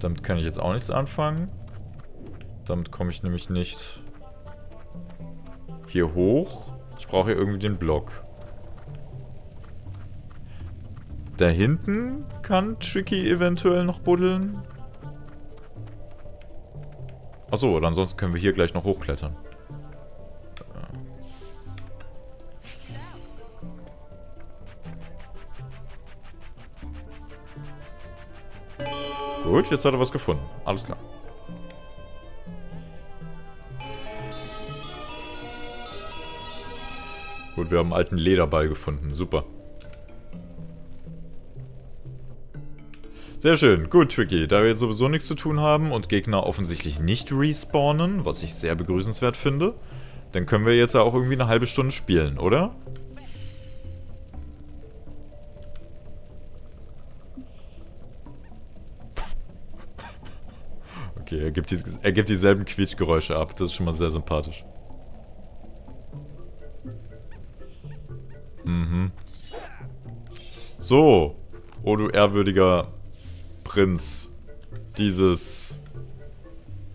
Damit kann ich jetzt auch nichts anfangen. Damit komme ich nämlich nicht hier hoch. Ich brauche hier irgendwie den Block. Da hinten kann Tricky eventuell noch buddeln. Achso, oder ansonsten können wir hier gleich noch hochklettern. Gut, jetzt hat er was gefunden. Alles klar. Gut, wir haben einen alten Lederball gefunden. Super. Sehr schön. Gut, Tricky. Da wir jetzt sowieso nichts zu tun haben und Gegner offensichtlich nicht respawnen, was ich sehr begrüßenswert finde, dann können wir jetzt ja auch irgendwie eine halbe Stunde spielen, oder? Okay, er gibt, die, er gibt dieselben Quietschgeräusche ab. Das ist schon mal sehr sympathisch. Mhm. So. Oh, du ehrwürdiger Prinz dieses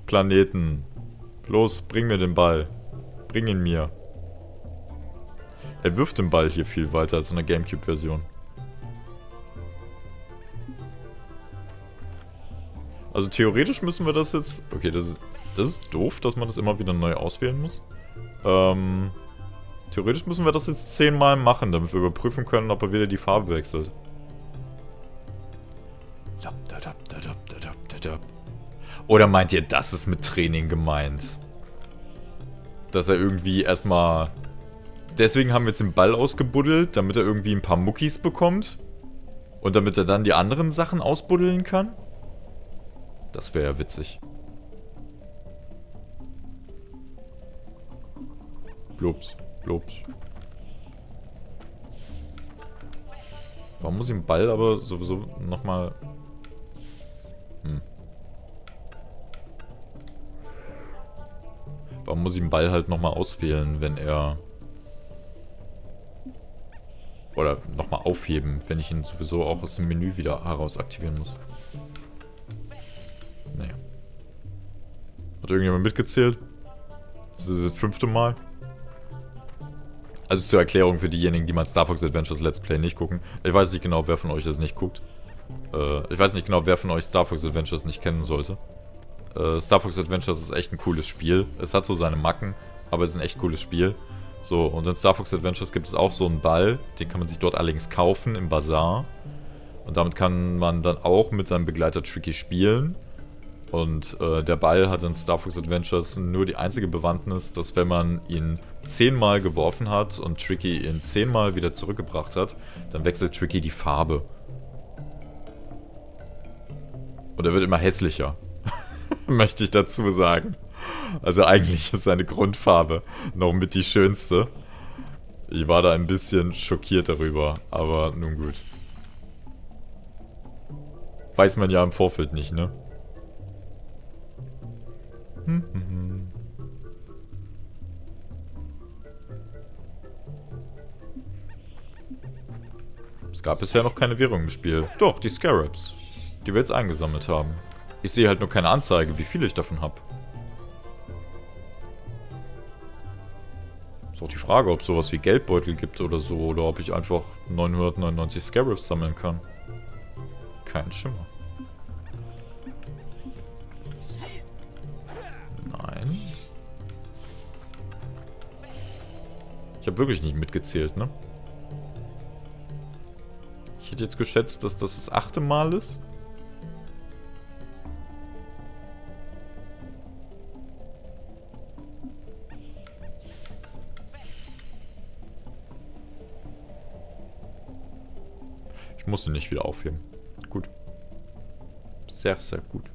Planeten. Los, bring mir den Ball. Bring ihn mir. Er wirft den Ball hier viel weiter als in der Gamecube-Version. Also theoretisch müssen wir das jetzt... Okay, das ist, das ist doof, dass man das immer wieder neu auswählen muss. Ähm, theoretisch müssen wir das jetzt zehnmal machen, damit wir überprüfen können, ob er wieder die Farbe wechselt. Oder meint ihr, das ist mit Training gemeint? Dass er irgendwie erstmal... Deswegen haben wir jetzt den Ball ausgebuddelt, damit er irgendwie ein paar Muckis bekommt. Und damit er dann die anderen Sachen ausbuddeln kann? Das wäre ja witzig. Blops, blops. Warum muss ich den Ball aber sowieso nochmal... Hm. Warum muss ich den Ball halt nochmal auswählen, wenn er... Oder nochmal aufheben, wenn ich ihn sowieso auch aus dem Menü wieder heraus aktivieren muss. Naja. Hat irgendjemand mitgezählt? Das ist das fünfte Mal. Also zur Erklärung für diejenigen, die mal Star Fox Adventures Let's Play nicht gucken. Ich weiß nicht genau, wer von euch das nicht guckt. Äh, ich weiß nicht genau, wer von euch Star Fox Adventures nicht kennen sollte. Äh, Star Fox Adventures ist echt ein cooles Spiel. Es hat so seine Macken, aber es ist ein echt cooles Spiel. So, und in Star Fox Adventures gibt es auch so einen Ball. Den kann man sich dort allerdings kaufen im Bazar. Und damit kann man dann auch mit seinem Begleiter Tricky spielen. Und äh, der Ball hat in Star Fox Adventures nur die einzige Bewandtnis, dass wenn man ihn zehnmal geworfen hat und Tricky ihn zehnmal wieder zurückgebracht hat, dann wechselt Tricky die Farbe. Und er wird immer hässlicher. Möchte ich dazu sagen. Also eigentlich ist seine Grundfarbe noch mit die schönste. Ich war da ein bisschen schockiert darüber, aber nun gut. Weiß man ja im Vorfeld nicht, ne? Es gab bisher noch keine Währung im Spiel. Doch, die Scarabs. Die wir jetzt eingesammelt haben. Ich sehe halt nur keine Anzeige, wie viel ich davon habe. Ist auch die Frage, ob es sowas wie Geldbeutel gibt oder so, oder ob ich einfach 999 Scarabs sammeln kann. Kein Schimmer. Nein. Ich habe wirklich nicht mitgezählt, ne? Ich hätte jetzt geschätzt, dass das das achte Mal ist. muss ihn nicht wieder aufheben. Gut. Sehr, sehr gut.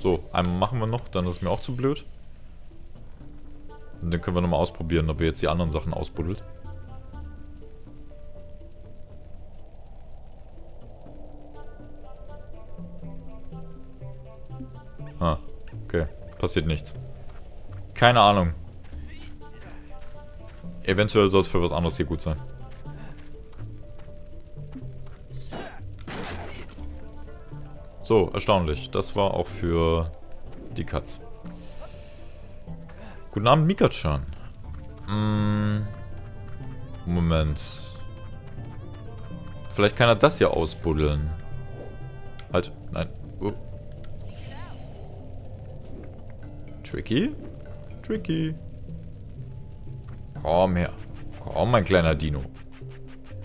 So, einmal machen wir noch, dann ist es mir auch zu blöd. Und dann können wir nochmal ausprobieren, ob er jetzt die anderen Sachen ausbuddelt. Ah, okay. Passiert nichts. Keine Ahnung. Eventuell soll es für was anderes hier gut sein. So, erstaunlich. Das war auch für die Katz. Guten Abend, Mika-chan. Mm, Moment. Vielleicht kann er das hier ausbuddeln. Halt, nein. Oh. Tricky? Tricky. Komm her. Komm, mein kleiner Dino.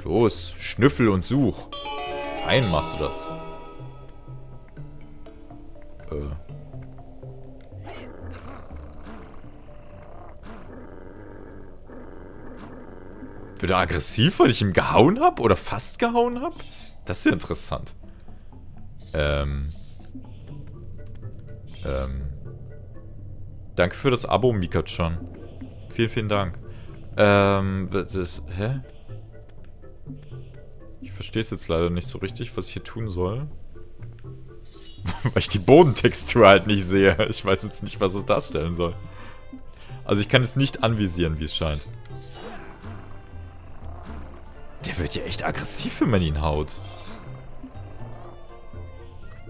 Los, schnüffel und such. Fein machst du das. Äh. Wird er aggressiv, weil ich ihm gehauen habe? Oder fast gehauen habe? Das ist ja interessant. Ähm. Ähm. Danke für das Abo, Mika-chan. Vielen, vielen Dank. Ähm, das, hä? Ich verstehe es jetzt leider nicht so richtig, was ich hier tun soll. Weil ich die Bodentextur halt nicht sehe. Ich weiß jetzt nicht, was es darstellen soll. Also ich kann es nicht anvisieren, wie es scheint. Der wird ja echt aggressiv, wenn man ihn haut.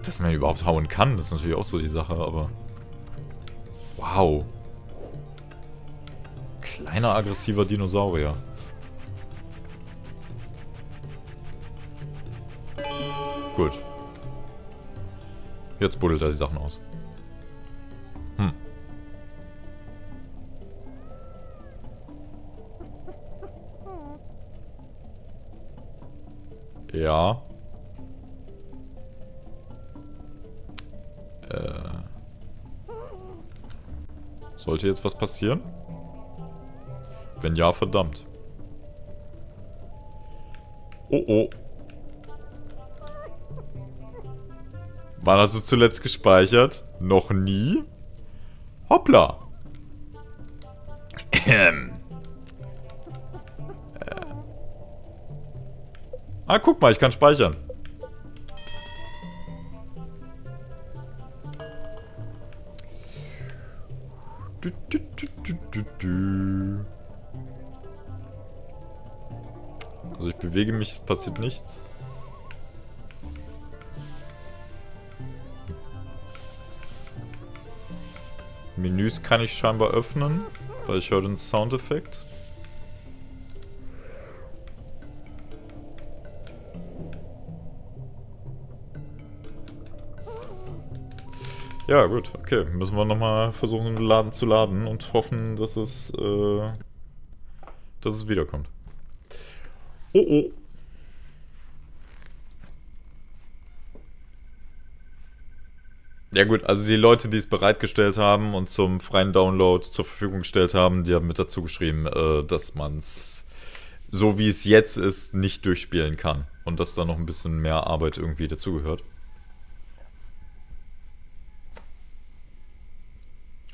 Dass man ihn überhaupt hauen kann, das ist natürlich auch so die Sache, aber... Wow. Kleiner, aggressiver Dinosaurier. Gut. Jetzt buddelt er die Sachen aus. Hm. Ja. Äh. Sollte jetzt was passieren? Wenn ja, verdammt. Oh oh. Wann hast du zuletzt gespeichert? Noch nie? Hoppla. Ähm. Äh. Ah, guck mal, ich kann speichern. Du, du, du. Also ich bewege mich, passiert nichts. Menüs kann ich scheinbar öffnen, weil ich höre den Soundeffekt. Ja, gut, okay. Müssen wir nochmal versuchen, den Laden zu laden und hoffen, dass es, äh, dass es wiederkommt. Oh, oh. Ja gut, also die Leute, die es bereitgestellt haben und zum freien Download zur Verfügung gestellt haben, die haben mit dazu geschrieben, äh, dass man es, so wie es jetzt ist, nicht durchspielen kann. Und dass da noch ein bisschen mehr Arbeit irgendwie dazugehört.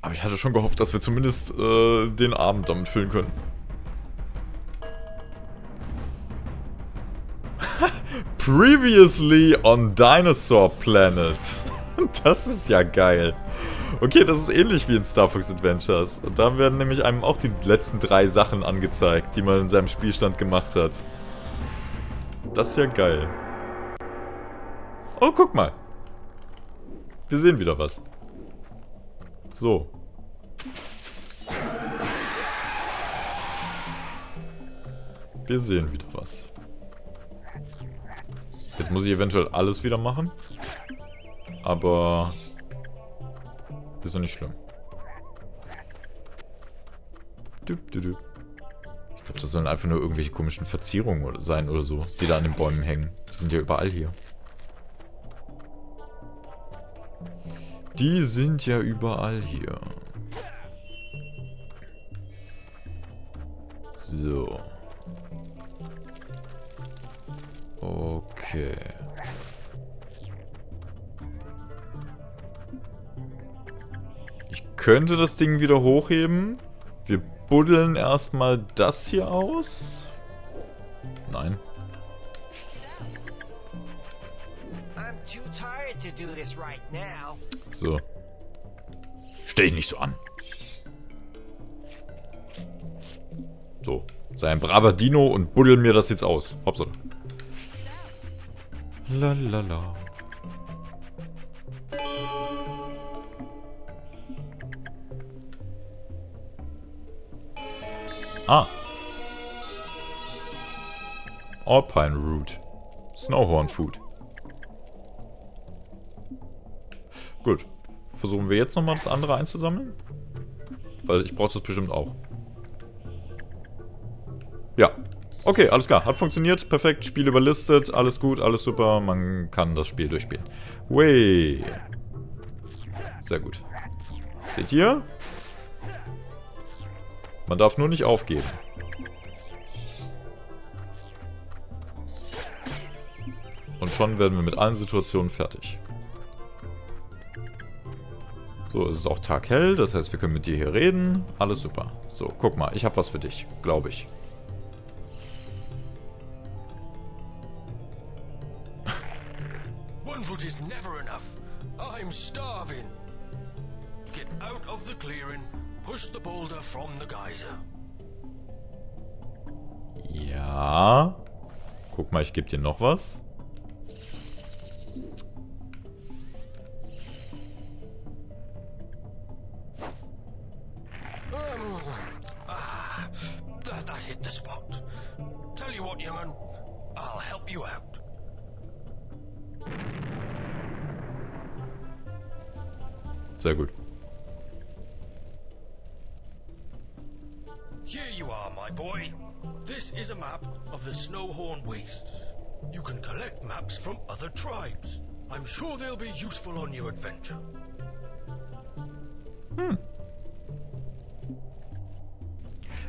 Aber ich hatte schon gehofft, dass wir zumindest äh, den Abend damit füllen können. Previously on Dinosaur Planet. Das ist ja geil. Okay, das ist ähnlich wie in Star Fox Adventures. Und da werden nämlich einem auch die letzten drei Sachen angezeigt, die man in seinem Spielstand gemacht hat. Das ist ja geil. Oh, guck mal. Wir sehen wieder was. So. Wir sehen wieder was. Jetzt muss ich eventuell alles wieder machen. Aber... Ist ja nicht schlimm. Ich glaube, das sollen einfach nur irgendwelche komischen Verzierungen sein oder so, die da an den Bäumen hängen. Die sind ja überall hier. Die sind ja überall hier. So. Okay. Könnte das Ding wieder hochheben. Wir buddeln erstmal das hier aus. Nein. So. Stell dich nicht so an. So. Sei ein braver Dino und buddel mir das jetzt aus. Hauptsache. Lalala. Ah. Alpine Root. Snowhorn Food. Gut. Versuchen wir jetzt nochmal das andere einzusammeln? Weil ich brauche das bestimmt auch. Ja. Okay, alles klar. Hat funktioniert. Perfekt. Spiel überlistet. Alles gut, alles super. Man kann das Spiel durchspielen. Way. Sehr gut. Seht ihr? Man darf nur nicht aufgeben. Und schon werden wir mit allen Situationen fertig. So, es ist auch taghell, das heißt, wir können mit dir hier reden. Alles super. So, guck mal, ich habe was für dich, glaube ich. One foot is never enough. I'm starving. Get out of the clearing. Push the boulder from the geyser. Ja. Guck mal, ich gebe dir noch was. Um, ah, boy. This is a map of the Snowhorn Wastes. You can collect maps from other tribes. I'm sure they'll be useful on your adventure.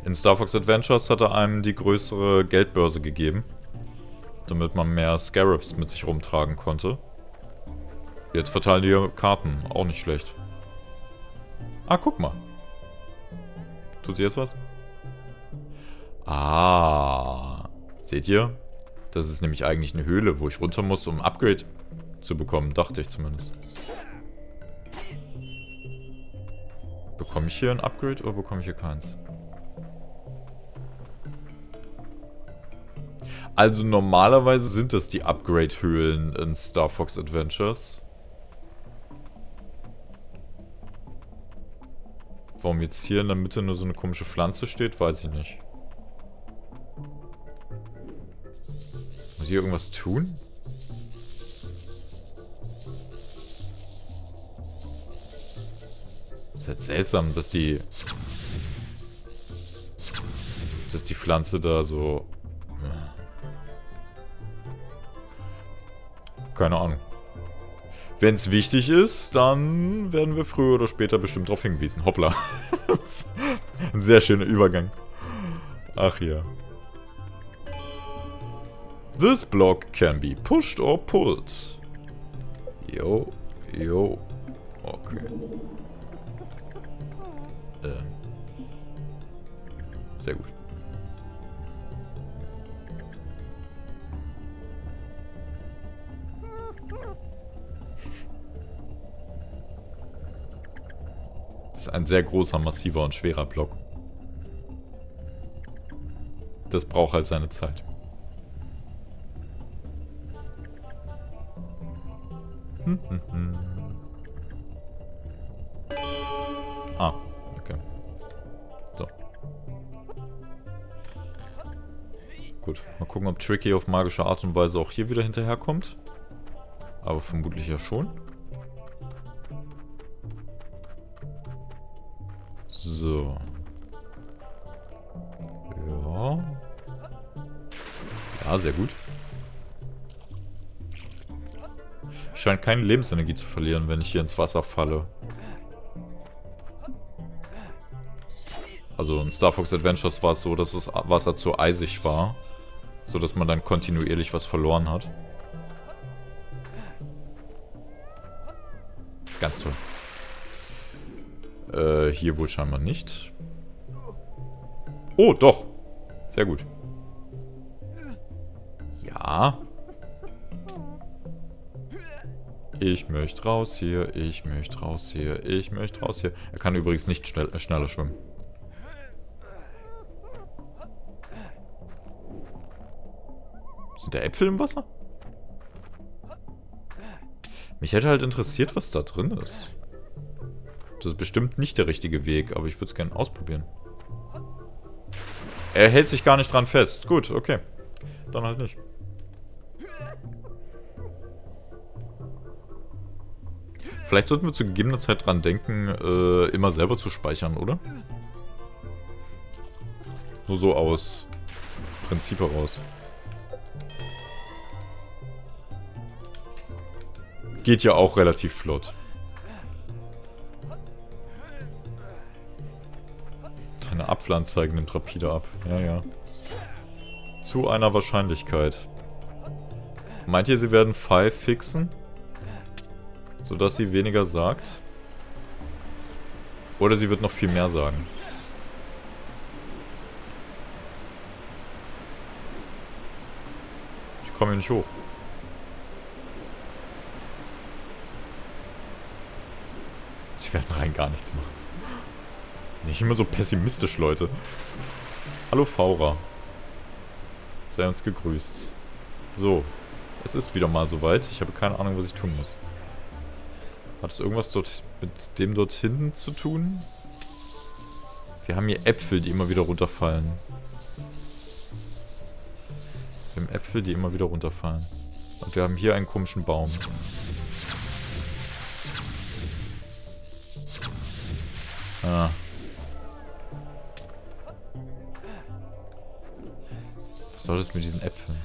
In Star Fox Adventures hat er einem die größere Geldbörse gegeben. Damit man mehr Scarabs mit sich rumtragen konnte. Jetzt verteilen die Karten. Auch nicht schlecht. Ah, guck mal. Tut sie jetzt was? Ah. Seht ihr? Das ist nämlich eigentlich eine Höhle, wo ich runter muss, um ein Upgrade zu bekommen. Dachte ich zumindest. Bekomme ich hier ein Upgrade oder bekomme ich hier keins? Also normalerweise sind das die Upgrade-Höhlen in Star Fox Adventures. Warum jetzt hier in der Mitte nur so eine komische Pflanze steht, weiß ich nicht. Ich irgendwas tun? ist halt seltsam, dass die... Dass die Pflanze da so... Keine Ahnung. Wenn es wichtig ist, dann werden wir früher oder später bestimmt darauf hingewiesen. Hoppla. Ein sehr schöner Übergang. Ach ja. This block can be pushed or pulled. Jo, jo. Okay. Äh. Sehr gut. Das ist ein sehr großer, massiver und schwerer Block. Das braucht halt seine Zeit. Gucken, ob Tricky auf magische Art und Weise auch hier wieder hinterherkommt. Aber vermutlich ja schon. So. Ja. Ja, sehr gut. Scheint keine Lebensenergie zu verlieren, wenn ich hier ins Wasser falle. Also in Star Fox Adventures war es so, dass das Wasser zu eisig war. So dass man dann kontinuierlich was verloren hat. Ganz toll. Äh, hier wohl scheinbar nicht. Oh, doch. Sehr gut. Ja. Ich möchte raus hier, ich möchte raus hier, ich möchte raus hier. Er kann übrigens nicht schnell, äh, schneller schwimmen. Sind da Äpfel im Wasser? Mich hätte halt interessiert, was da drin ist. Das ist bestimmt nicht der richtige Weg, aber ich würde es gerne ausprobieren. Er hält sich gar nicht dran fest. Gut, okay. Dann halt nicht. Vielleicht sollten wir zu gegebener Zeit dran denken, äh, immer selber zu speichern, oder? Nur so aus Prinzip heraus. Geht ja auch relativ flott. Deine Apfelanzeigen nimmt rapide ab. Ja, ja. Zu einer Wahrscheinlichkeit. Meint ihr, sie werden Five fixen? Sodass sie weniger sagt? Oder sie wird noch viel mehr sagen? Ich komme hier nicht hoch. Sie werden rein gar nichts machen. Nicht immer so pessimistisch, Leute. Hallo Faura. Sei uns gegrüßt. So. Es ist wieder mal soweit. Ich habe keine Ahnung, was ich tun muss. Hat es irgendwas dort mit dem dort hinten zu tun? Wir haben hier Äpfel, die immer wieder runterfallen. Wir haben Äpfel, die immer wieder runterfallen. Und wir haben hier einen komischen Baum. Ah. Was soll das mit diesen Äpfeln?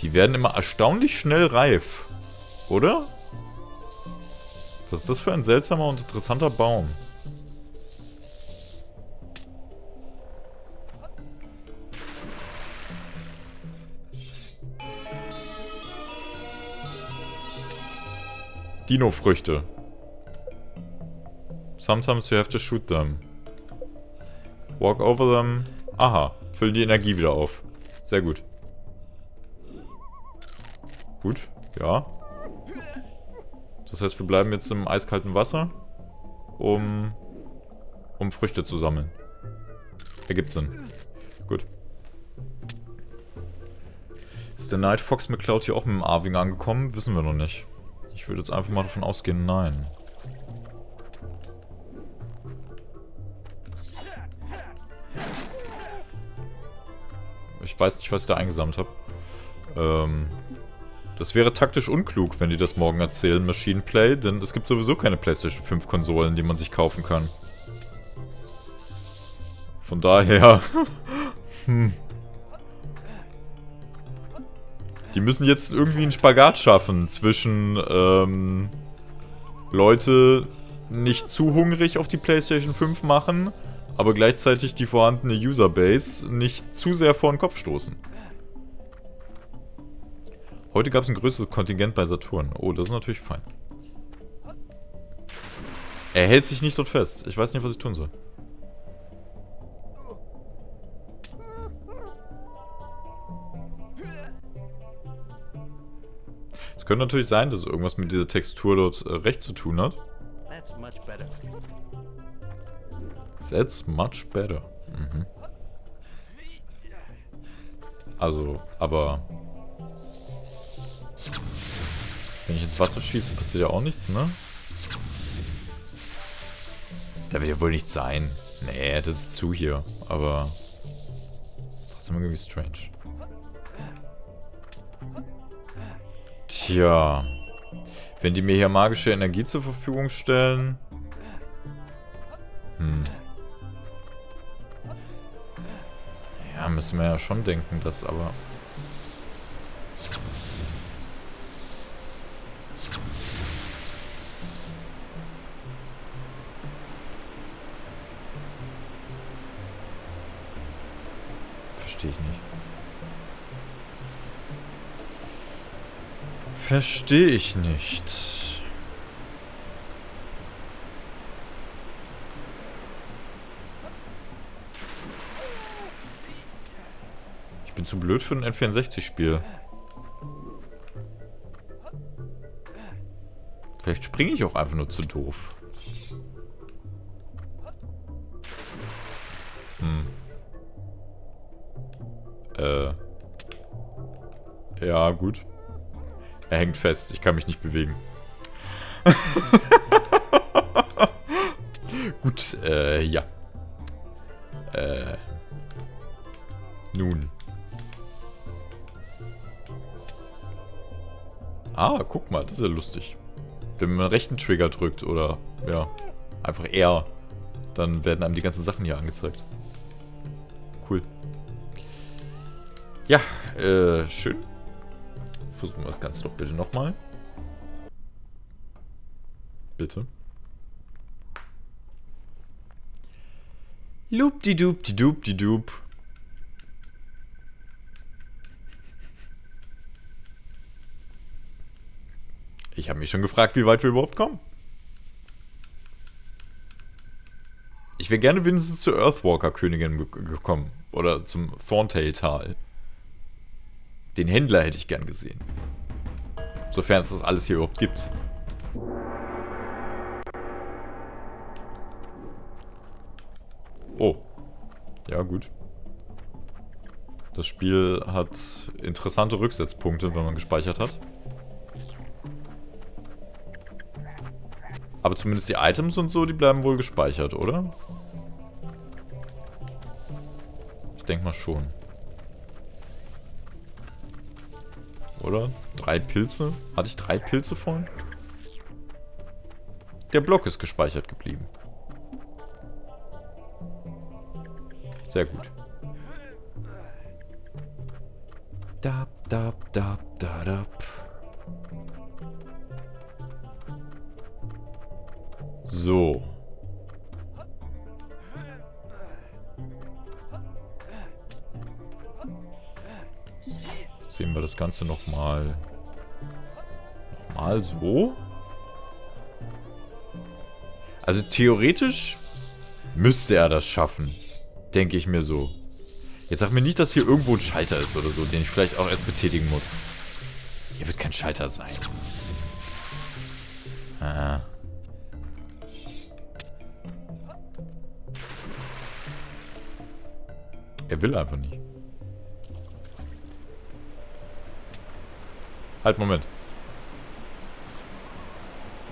Die werden immer erstaunlich schnell reif. Oder? Was ist das für ein seltsamer und interessanter Baum? Dino-Früchte. Sometimes you have to shoot them. Walk over them. Aha, füllen die Energie wieder auf. Sehr gut. Gut, ja. Das heißt, wir bleiben jetzt im eiskalten Wasser, um, um Früchte zu sammeln. Ergibt Sinn. Gut. Ist der Night Fox McCloud hier auch mit dem Arving angekommen? Wissen wir noch nicht. Ich würde jetzt einfach mal davon ausgehen, nein. Ich weiß nicht, was ich da eingesammelt habe. Ähm, das wäre taktisch unklug, wenn die das morgen erzählen, Machine Play, denn es gibt sowieso keine PlayStation 5 Konsolen, die man sich kaufen kann. Von daher... hm. Die müssen jetzt irgendwie einen Spagat schaffen zwischen, ähm, Leute nicht zu hungrig auf die PlayStation 5 machen, aber gleichzeitig die vorhandene Userbase nicht zu sehr vor den Kopf stoßen. Heute gab es ein größeres Kontingent bei Saturn. Oh, das ist natürlich fein. Er hält sich nicht dort fest. Ich weiß nicht, was ich tun soll. Es könnte natürlich sein, dass irgendwas mit dieser Textur dort äh, recht zu tun hat. That's much better. That's much better. Mhm. Also, aber... Wenn ich ins Wasser schieße, passiert ja auch nichts, ne? Da wird ja wohl nichts sein. Nee, das ist zu hier. Aber... Ist trotzdem irgendwie strange. Tja. Wenn die mir hier magische Energie zur Verfügung stellen... Hm. Ja, müssen wir ja schon denken, dass aber... Verstehe ich nicht. Verstehe ich nicht. Ich bin zu blöd für ein N64-Spiel. Vielleicht springe ich auch einfach nur zu doof. Hm. Äh. Ja, gut. Er hängt fest. Ich kann mich nicht bewegen. gut, äh, ja. Äh. Nun. Ah, guck mal, das ist ja lustig. Wenn man rechten Trigger drückt oder, ja, einfach R, dann werden einem die ganzen Sachen hier angezeigt. Cool. Ja, äh, schön. Versuchen wir das Ganze doch bitte nochmal. Bitte. Loop die doop die doop Ich habe mich schon gefragt, wie weit wir überhaupt kommen. Ich wäre gerne wenigstens zur Earthwalker-Königin gekommen. Oder zum Thorntail-Tal. Den Händler hätte ich gern gesehen. Sofern es das alles hier überhaupt gibt. Oh. Ja, gut. Das Spiel hat interessante Rücksetzpunkte, wenn man gespeichert hat. Aber zumindest die Items und so, die bleiben wohl gespeichert, oder? Ich denke mal schon. Oder? Drei Pilze? Hatte ich drei Pilze vorhin? Der Block ist gespeichert geblieben. Sehr gut. Dab, dab, dab, da, dab. So. Sehen wir das Ganze nochmal. Nochmal so. Also theoretisch müsste er das schaffen. Denke ich mir so. Jetzt sag mir nicht, dass hier irgendwo ein Schalter ist oder so, den ich vielleicht auch erst betätigen muss. Hier wird kein Schalter sein. Ah. Er will einfach nicht. Halt, Moment.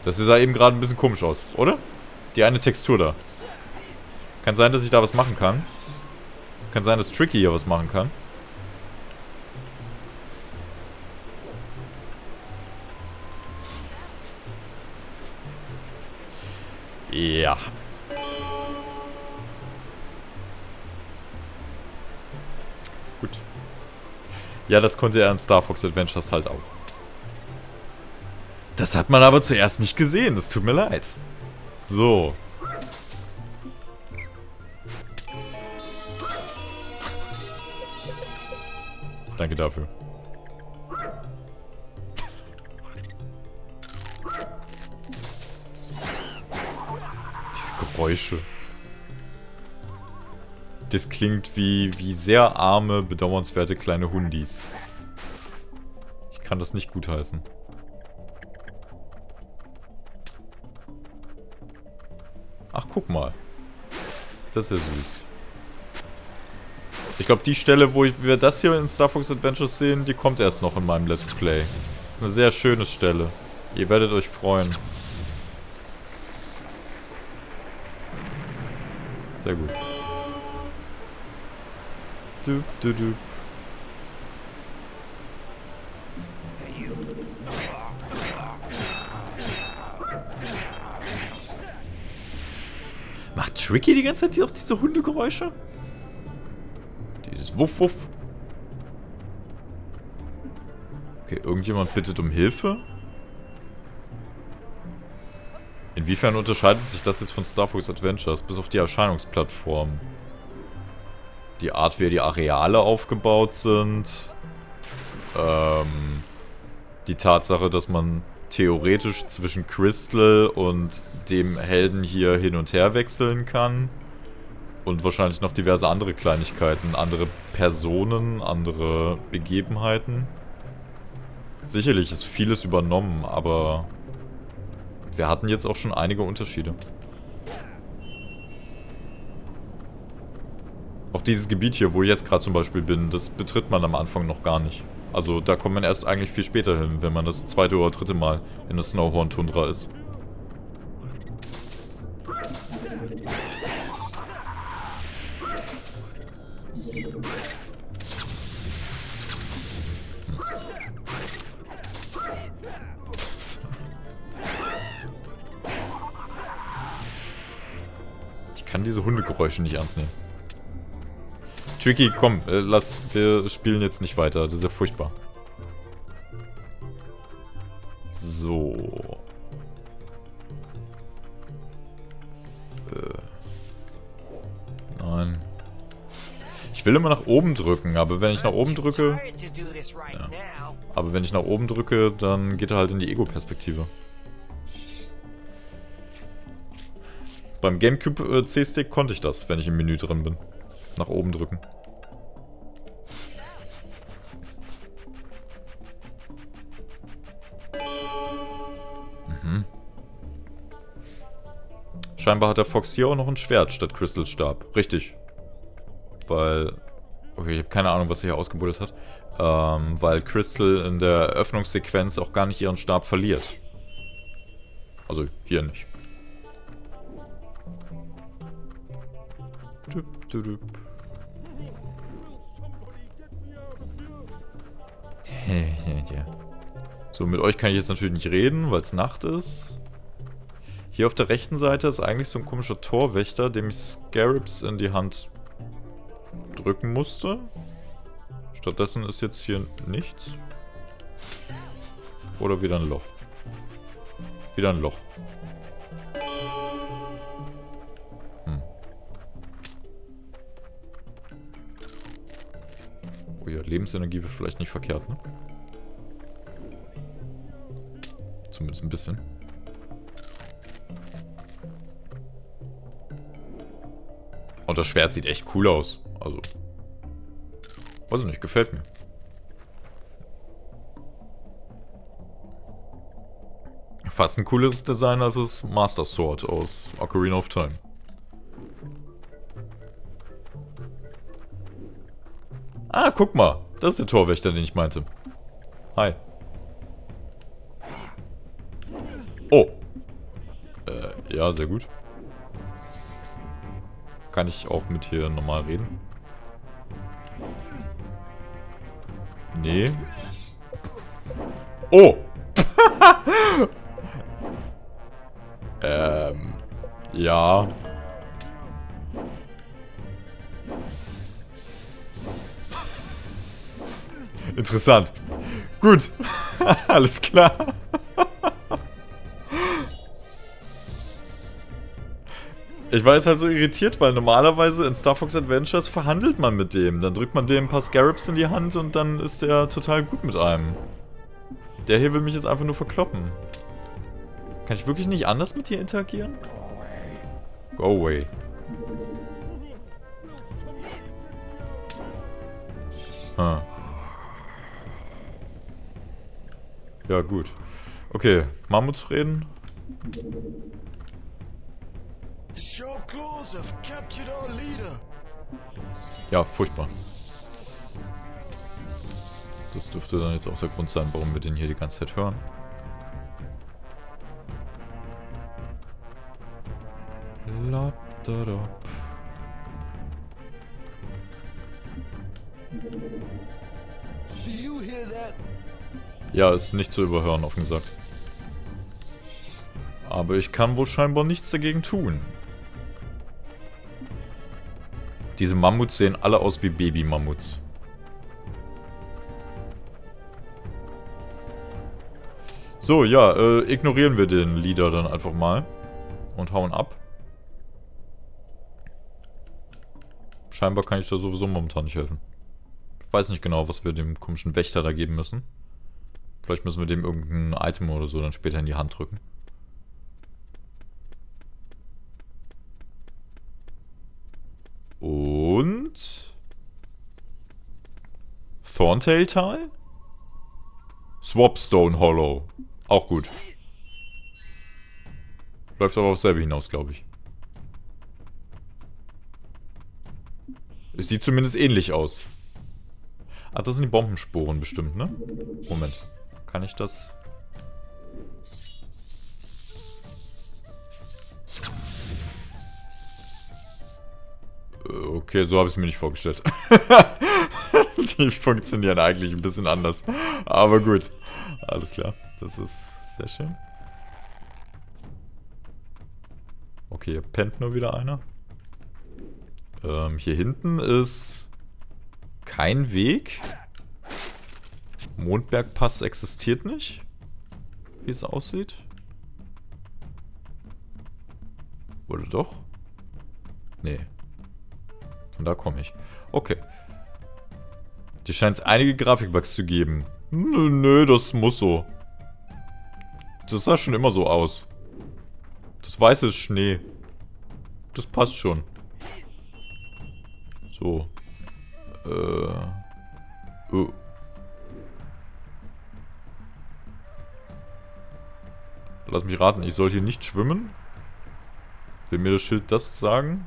Das sah eben gerade ein bisschen komisch aus, oder? Die eine Textur da. Kann sein, dass ich da was machen kann. Kann sein, dass Tricky hier was machen kann. Ja. Ja, das konnte er in Star Fox Adventures halt auch. Das hat man aber zuerst nicht gesehen. Das tut mir leid. So. Danke dafür. Diese Geräusche. Das klingt wie, wie sehr arme, bedauernswerte kleine Hundis. Ich kann das nicht gutheißen. Ach, guck mal. Das ist ja süß. Ich glaube, die Stelle, wo wir das hier in Star Fox Adventures sehen, die kommt erst noch in meinem Let's Play. Das ist eine sehr schöne Stelle. Ihr werdet euch freuen. Sehr gut. Dup, dup, dup. Macht Tricky die ganze Zeit auch diese Hundegeräusche? Dieses Wuff Wuff. Okay, irgendjemand bittet um Hilfe? Inwiefern unterscheidet sich das jetzt von Star Fox Adventures, bis auf die Erscheinungsplattform? Die Art, wie die Areale aufgebaut sind. Ähm, die Tatsache, dass man theoretisch zwischen Crystal und dem Helden hier hin und her wechseln kann. Und wahrscheinlich noch diverse andere Kleinigkeiten, andere Personen, andere Begebenheiten. Sicherlich ist vieles übernommen, aber wir hatten jetzt auch schon einige Unterschiede. Auch dieses Gebiet hier, wo ich jetzt gerade zum Beispiel bin, das betritt man am Anfang noch gar nicht. Also da kommt man erst eigentlich viel später hin, wenn man das zweite oder dritte Mal in der Snowhorn-Tundra ist. Ich kann diese Hundegeräusche nicht ernst nehmen. Tricky, komm, äh, lass, wir spielen jetzt nicht weiter. Das ist ja furchtbar. So. Äh. Nein. Ich will immer nach oben drücken, aber wenn ich nach oben drücke... Ja. Aber wenn ich nach oben drücke, dann geht er halt in die Ego-Perspektive. Beim Gamecube äh, konnte ich das, wenn ich im Menü drin bin. Nach oben drücken. Mhm. Scheinbar hat der Fox hier auch noch ein Schwert statt Crystals Stab. Richtig. Weil... Okay, ich habe keine Ahnung, was er hier ausgebuddelt hat. Ähm, weil Crystal in der Öffnungssequenz auch gar nicht ihren Stab verliert. Also hier nicht. Dup, dup, dup. So, mit euch kann ich jetzt natürlich nicht reden, weil es Nacht ist. Hier auf der rechten Seite ist eigentlich so ein komischer Torwächter, dem ich Scarabs in die Hand drücken musste. Stattdessen ist jetzt hier nichts. Oder wieder ein Loch. Wieder ein Loch. Oh ja, Lebensenergie wäre vielleicht nicht verkehrt, ne? Zumindest ein bisschen. Und das Schwert sieht echt cool aus. Also. Weiß ich nicht, gefällt mir. Fast ein cooleres Design als das Master Sword aus Ocarina of Time. Ah, guck mal. Das ist der Torwächter, den ich meinte. Hi. Oh. Äh, ja, sehr gut. Kann ich auch mit hier normal reden? Nee. Oh! ähm. Ja. Interessant. Gut. Alles klar. Ich war jetzt halt so irritiert, weil normalerweise in Star Fox Adventures verhandelt man mit dem. Dann drückt man dem ein paar Scarabs in die Hand und dann ist der total gut mit einem. Der hier will mich jetzt einfach nur verkloppen. Kann ich wirklich nicht anders mit dir interagieren? Go away. Hm. Ja, gut. Okay, Mammuts reden. Ja, furchtbar. Das dürfte dann jetzt auch der Grund sein, warum wir den hier die ganze Zeit hören. La da da. Ja, ist nicht zu überhören, offen gesagt. Aber ich kann wohl scheinbar nichts dagegen tun. Diese Mammuts sehen alle aus wie Baby-Mammuts. So, ja, äh, ignorieren wir den Leader dann einfach mal. Und hauen ab. scheinbar kann ich da sowieso momentan nicht helfen. Ich weiß nicht genau, was wir dem komischen Wächter da geben müssen. Vielleicht müssen wir dem irgendein Item oder so dann später in die Hand drücken. Und... Thorntail Tal? Swapstone Hollow. Auch gut. Läuft aber aufs selbe hinaus, glaube ich. Es sieht zumindest ähnlich aus. Ah, das sind die Bombensporen bestimmt, ne? Moment. Kann ich das... Äh, Okay, so habe ich es mir nicht vorgestellt. die funktionieren eigentlich ein bisschen anders. Aber gut. Alles klar. Das ist sehr schön. Okay, hier pennt nur wieder einer. Ähm, hier hinten ist kein Weg. Mondbergpass existiert nicht. Wie es aussieht. Oder doch? Nee. Von da komme ich. Okay. Hier scheint es einige Grafikbugs zu geben. Nö, nö, das muss so. Das sah schon immer so aus. Das Weiße ist Schnee. Das passt schon. So. Äh. Oh. Lass mich raten, ich soll hier nicht schwimmen? Will mir das Schild das sagen?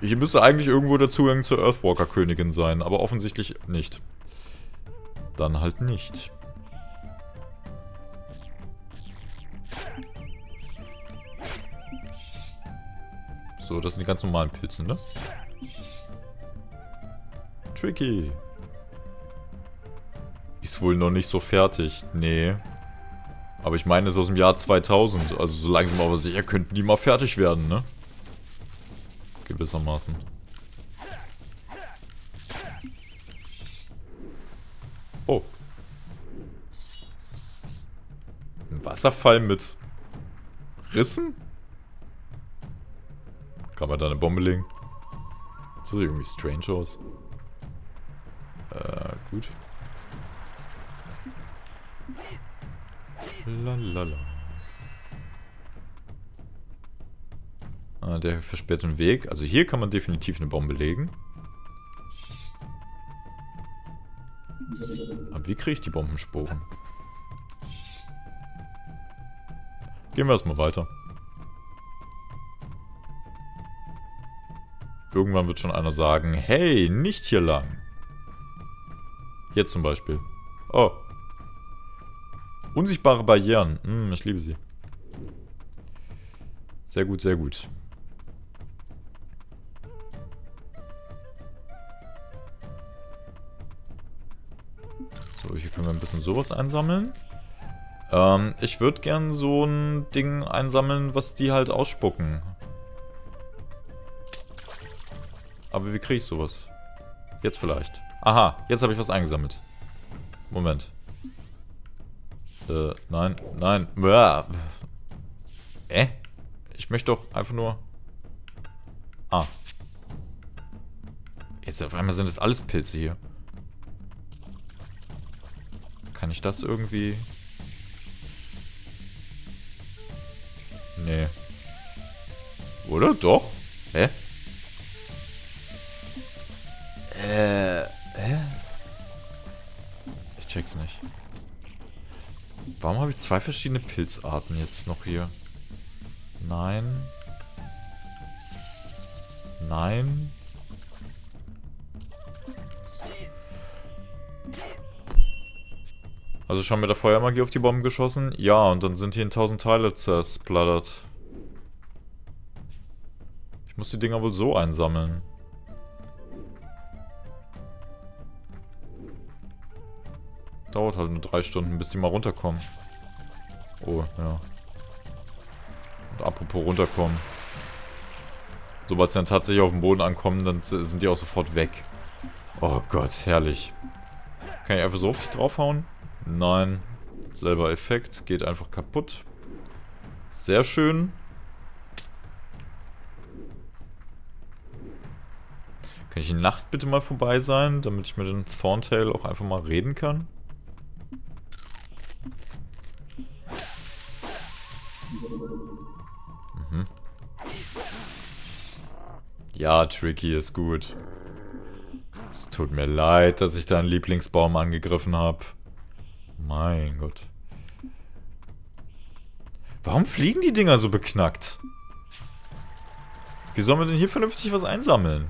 Hier müsste eigentlich irgendwo der Zugang zur Earthwalker-Königin sein, aber offensichtlich nicht. Dann halt nicht. So, das sind die ganz normalen Pilze, ne? Tricky. Ist wohl noch nicht so fertig. Nee. Aber ich meine, es ist aus dem Jahr 2000. Also so langsam aber sicher könnten die mal fertig werden, ne? Gewissermaßen. Oh. Ein Wasserfall mit Rissen? Kann man da eine Bombe legen? Das sieht irgendwie strange aus. Äh, gut. Lalala. Ah, der versperrt den Weg. Also hier kann man definitiv eine Bombe legen. Aber wie kriege ich die Bombensporen? Gehen wir erstmal weiter. Irgendwann wird schon einer sagen, hey, nicht hier lang. Jetzt zum Beispiel. Oh. Unsichtbare Barrieren. Hm, ich liebe sie. Sehr gut, sehr gut. So, hier können wir ein bisschen sowas einsammeln. Ähm, ich würde gern so ein Ding einsammeln, was die halt ausspucken. Aber wie kriege ich sowas? Jetzt vielleicht. Aha, jetzt habe ich was eingesammelt. Moment. Äh, nein, nein. Äh? Ich möchte doch einfach nur... Ah. Jetzt auf einmal sind das alles Pilze hier. Kann ich das irgendwie... Nee. Oder? Doch? Hä? Äh... Hä? Ich check's nicht. Warum habe ich zwei verschiedene Pilzarten jetzt noch hier? Nein. Nein. Also schon mit der Feuermagie auf die Bomben geschossen? Ja, und dann sind die in tausend Teile zersplattert. Ich muss die Dinger wohl so einsammeln. Dauert halt nur drei Stunden, bis die mal runterkommen. Oh, ja. Und apropos runterkommen. Sobald sie dann tatsächlich auf dem Boden ankommen, dann sind die auch sofort weg. Oh Gott, herrlich. Kann ich einfach so auf dich draufhauen? Nein. Selber Effekt, geht einfach kaputt. Sehr schön. Kann ich in Nacht bitte mal vorbei sein, damit ich mit dem Thorntail auch einfach mal reden kann? Mhm. Ja, Tricky ist gut. Es tut mir leid, dass ich deinen Lieblingsbaum angegriffen habe. Mein Gott. Warum fliegen die Dinger so beknackt? Wie sollen wir denn hier vernünftig was einsammeln?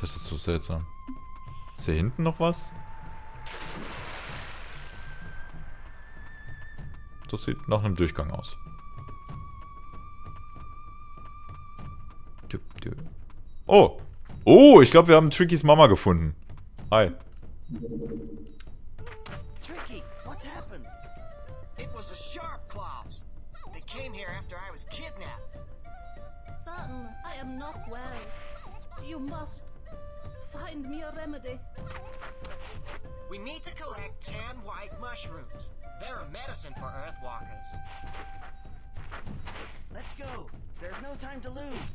Das ist so seltsam. Ist hier hinten noch was? Das sieht nach einem Durchgang aus. Oh! Oh, ich glaube, wir haben Trickys Mama gefunden. Hi. Tricky, what's happened? It was the sharp claws. They came here after I was kidnapped. Son, I am not well. You must find me a remedy. We need to collect tan white mushrooms. They're a medicine for Earthwalkers. Let's go. There's no time to lose.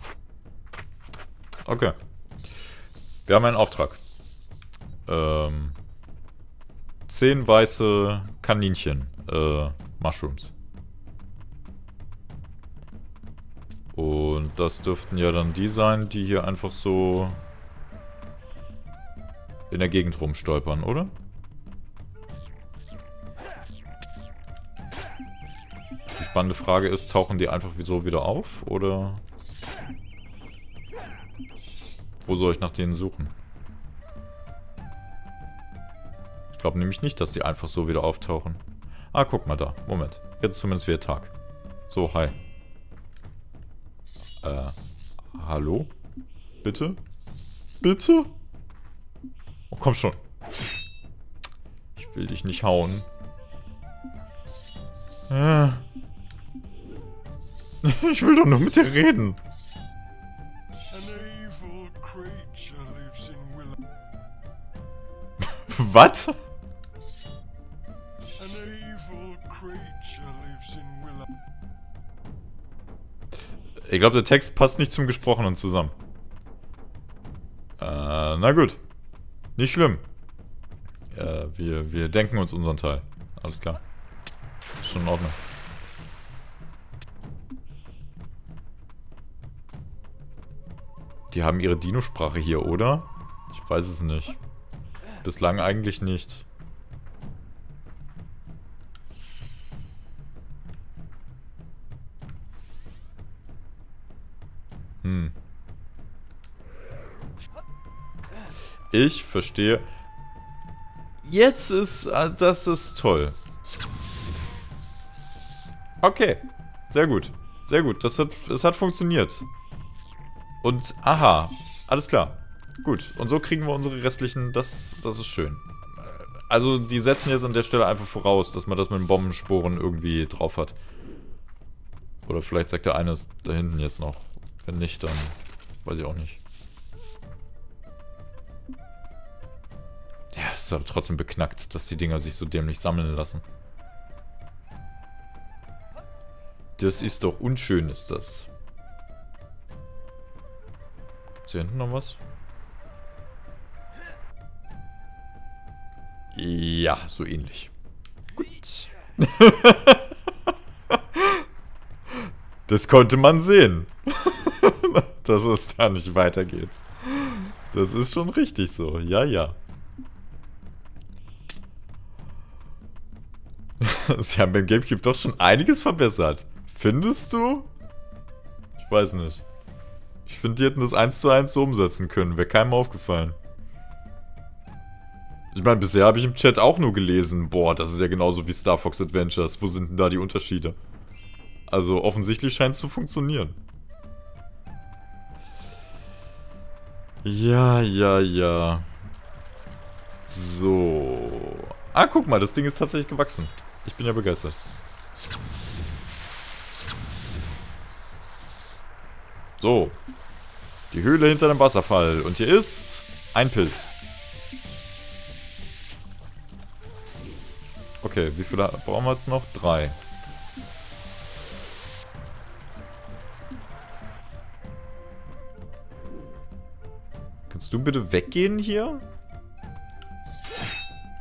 Okay. Wir haben einen Auftrag. Ähm. Zehn weiße Kaninchen. Äh, Mushrooms. Und das dürften ja dann die sein, die hier einfach so in der Gegend rumstolpern, oder? Spannende Frage ist, tauchen die einfach so wieder auf, oder... Wo soll ich nach denen suchen? Ich glaube nämlich nicht, dass die einfach so wieder auftauchen. Ah, guck mal da. Moment. Jetzt ist zumindest wieder Tag. So, hi. Äh, hallo? Bitte? Bitte? Oh, komm schon. Ich will dich nicht hauen. Äh. Ich will doch nur mit dir reden. Was? Ich glaube, der Text passt nicht zum Gesprochenen zusammen. Äh, na gut. Nicht schlimm. Äh, wir, wir denken uns unseren Teil. Alles klar. Ist schon in Ordnung. Die haben ihre Dino-Sprache hier, oder? Ich weiß es nicht. Bislang eigentlich nicht. Hm. Ich verstehe. Jetzt ist... äh, Das ist toll. Okay. Sehr gut. Sehr gut. Das hat, es hat funktioniert. Und, aha. Alles klar. Gut. Und so kriegen wir unsere restlichen... Das, das ist schön. Also, die setzen jetzt an der Stelle einfach voraus, dass man das mit den Bombensporen irgendwie drauf hat. Oder vielleicht sagt der eine da hinten jetzt noch. Wenn nicht, dann weiß ich auch nicht. Ja, ist aber trotzdem beknackt, dass die Dinger sich so dämlich sammeln lassen. Das ist doch unschön, ist das. Gibt's hier hinten noch was? Ja, so ähnlich. Gut. das konnte man sehen. dass es da nicht weitergeht. Das ist schon richtig so. Ja, ja. Sie haben beim Gamecube doch schon einiges verbessert. Findest du? Ich weiß nicht. Ich finde, die hätten das 1 zu 1 so umsetzen können. Wäre keinem aufgefallen. Ich meine, bisher habe ich im Chat auch nur gelesen, boah, das ist ja genauso wie Star Fox Adventures. Wo sind denn da die Unterschiede? Also offensichtlich scheint es zu funktionieren. Ja, ja, ja. So. Ah, guck mal, das Ding ist tatsächlich gewachsen. Ich bin ja begeistert. So. Die Höhle hinter dem Wasserfall. Und hier ist ein Pilz. Okay, wie viele brauchen wir jetzt noch? Drei. Kannst du bitte weggehen hier?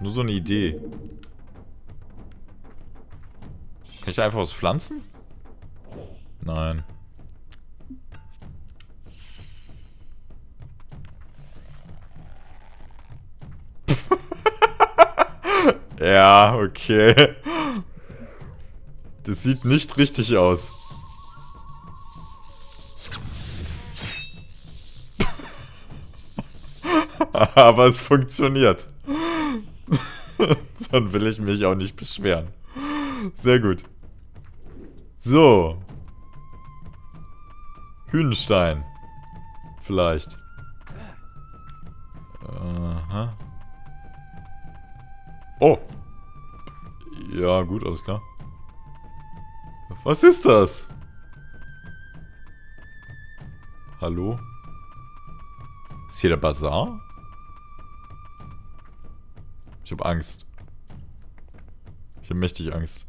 Nur so eine Idee. Kann ich da einfach was pflanzen? Nein. Ja, okay. Das sieht nicht richtig aus. Aber es funktioniert. Dann will ich mich auch nicht beschweren. Sehr gut. So. Hühnstein. Vielleicht. Aha. Oh. Ja, gut, alles klar. Was ist das? Hallo? Ist hier der Bazar? Ich habe Angst. Ich habe mächtig Angst.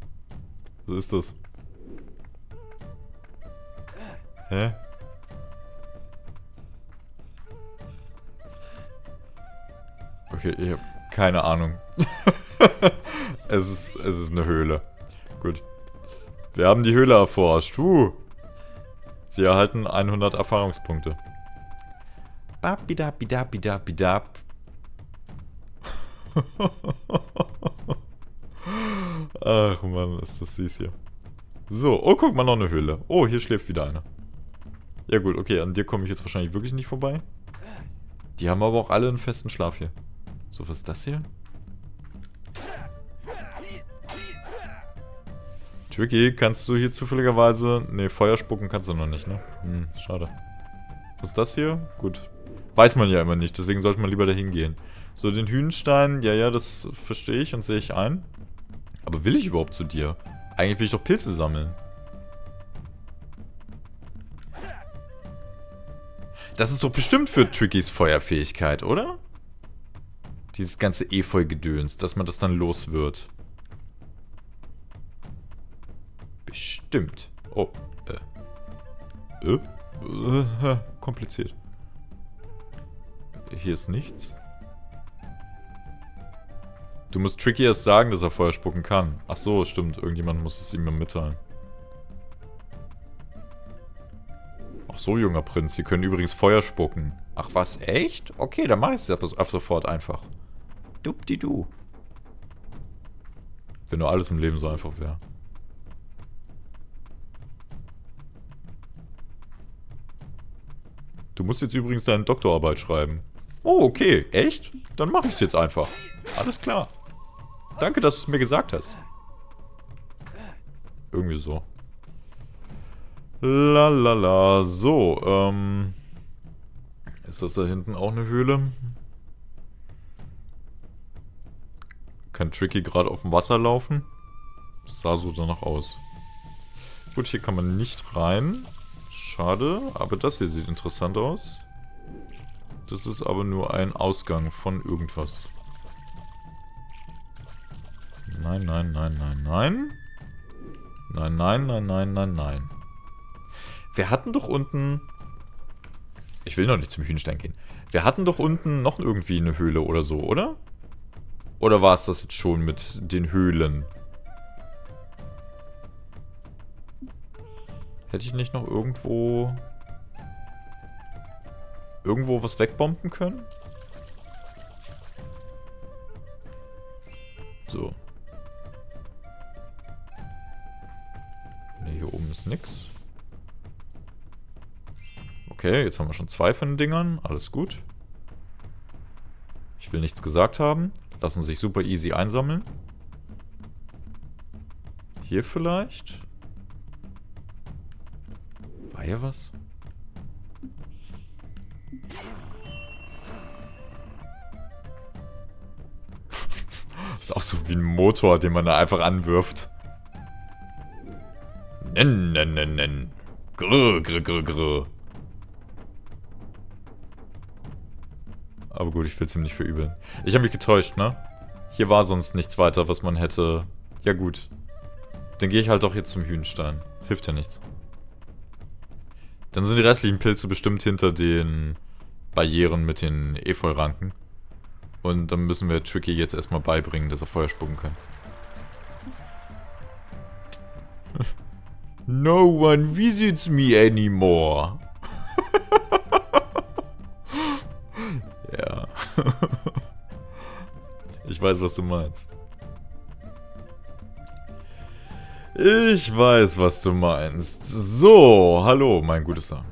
Was ist das? Hä? Okay, ich habe keine Ahnung. es, ist, es ist eine Höhle. Gut. Wir haben die Höhle erforscht. Uh. Sie erhalten 100 Erfahrungspunkte. Babidabidabidabidab. Ach man, ist das süß hier. So, oh guck mal, noch eine Höhle. Oh, hier schläft wieder einer. Ja gut, okay, an dir komme ich jetzt wahrscheinlich wirklich nicht vorbei. Die haben aber auch alle einen festen Schlaf hier. So, was ist das hier? Tricky, kannst du hier zufälligerweise... Ne, Feuer spucken kannst du noch nicht, ne? Hm, schade. Was ist das hier? Gut. Weiß man ja immer nicht, deswegen sollte man lieber dahin gehen. So, den Hühnstein, ja, ja, das verstehe ich und sehe ich ein. Aber will ich überhaupt zu dir? Eigentlich will ich doch Pilze sammeln. Das ist doch bestimmt für Trickys Feuerfähigkeit, oder? Dieses ganze Efeu-Gedöns, dass man das dann los wird. Bestimmt. Oh, äh. Äh? äh kompliziert. Hier ist nichts. Du musst Tricky erst sagen, dass er Feuer spucken kann. Ach so, stimmt. Irgendjemand muss es ihm mitteilen. Ach so, junger Prinz. Sie können übrigens Feuer spucken. Ach was, echt? Okay, dann mach ich es ab sofort einfach. Dupdi-du. Wenn nur alles im Leben so einfach wäre. Du musst jetzt übrigens deine Doktorarbeit schreiben. Oh, okay. Echt? Dann mach ich es jetzt einfach. Alles klar. Danke, dass du es mir gesagt hast. Irgendwie so. Lalala. So, ähm... Ist das da hinten auch eine Höhle? Kann Tricky gerade auf dem Wasser laufen? Das sah so danach aus. Gut, hier kann man nicht rein. Schade, aber das hier sieht interessant aus. Das ist aber nur ein Ausgang von irgendwas. Nein, nein, nein, nein, nein. Nein, nein, nein, nein, nein, nein. Wir hatten doch unten... Ich will noch nicht zum Hühnstein gehen. Wir hatten doch unten noch irgendwie eine Höhle oder so, oder? Oder war es das jetzt schon mit den Höhlen? Hätte ich nicht noch irgendwo irgendwo was wegbomben können? So. Ne, hier oben ist nix. Okay, jetzt haben wir schon zwei von den Dingern. Alles gut. Ich will nichts gesagt haben. Lassen sich super easy einsammeln. Hier vielleicht? War hier was? Das ist auch so wie ein Motor, den man da einfach anwirft. Nen, nen, nen, nen. Grr, grr, grr, grr. Aber gut, ich will es ihm nicht verübeln. Ich habe mich getäuscht, ne? Hier war sonst nichts weiter, was man hätte... Ja gut. Dann gehe ich halt doch jetzt zum Hühnstein. Das hilft ja nichts. Dann sind die restlichen Pilze bestimmt hinter den Barrieren mit den Efeu-Ranken. Und dann müssen wir Tricky jetzt erstmal beibringen, dass er Feuer spucken kann. no one visits me anymore. ja. ich weiß, was du meinst. Ich weiß, was du meinst. So, hallo, mein gutes Sir.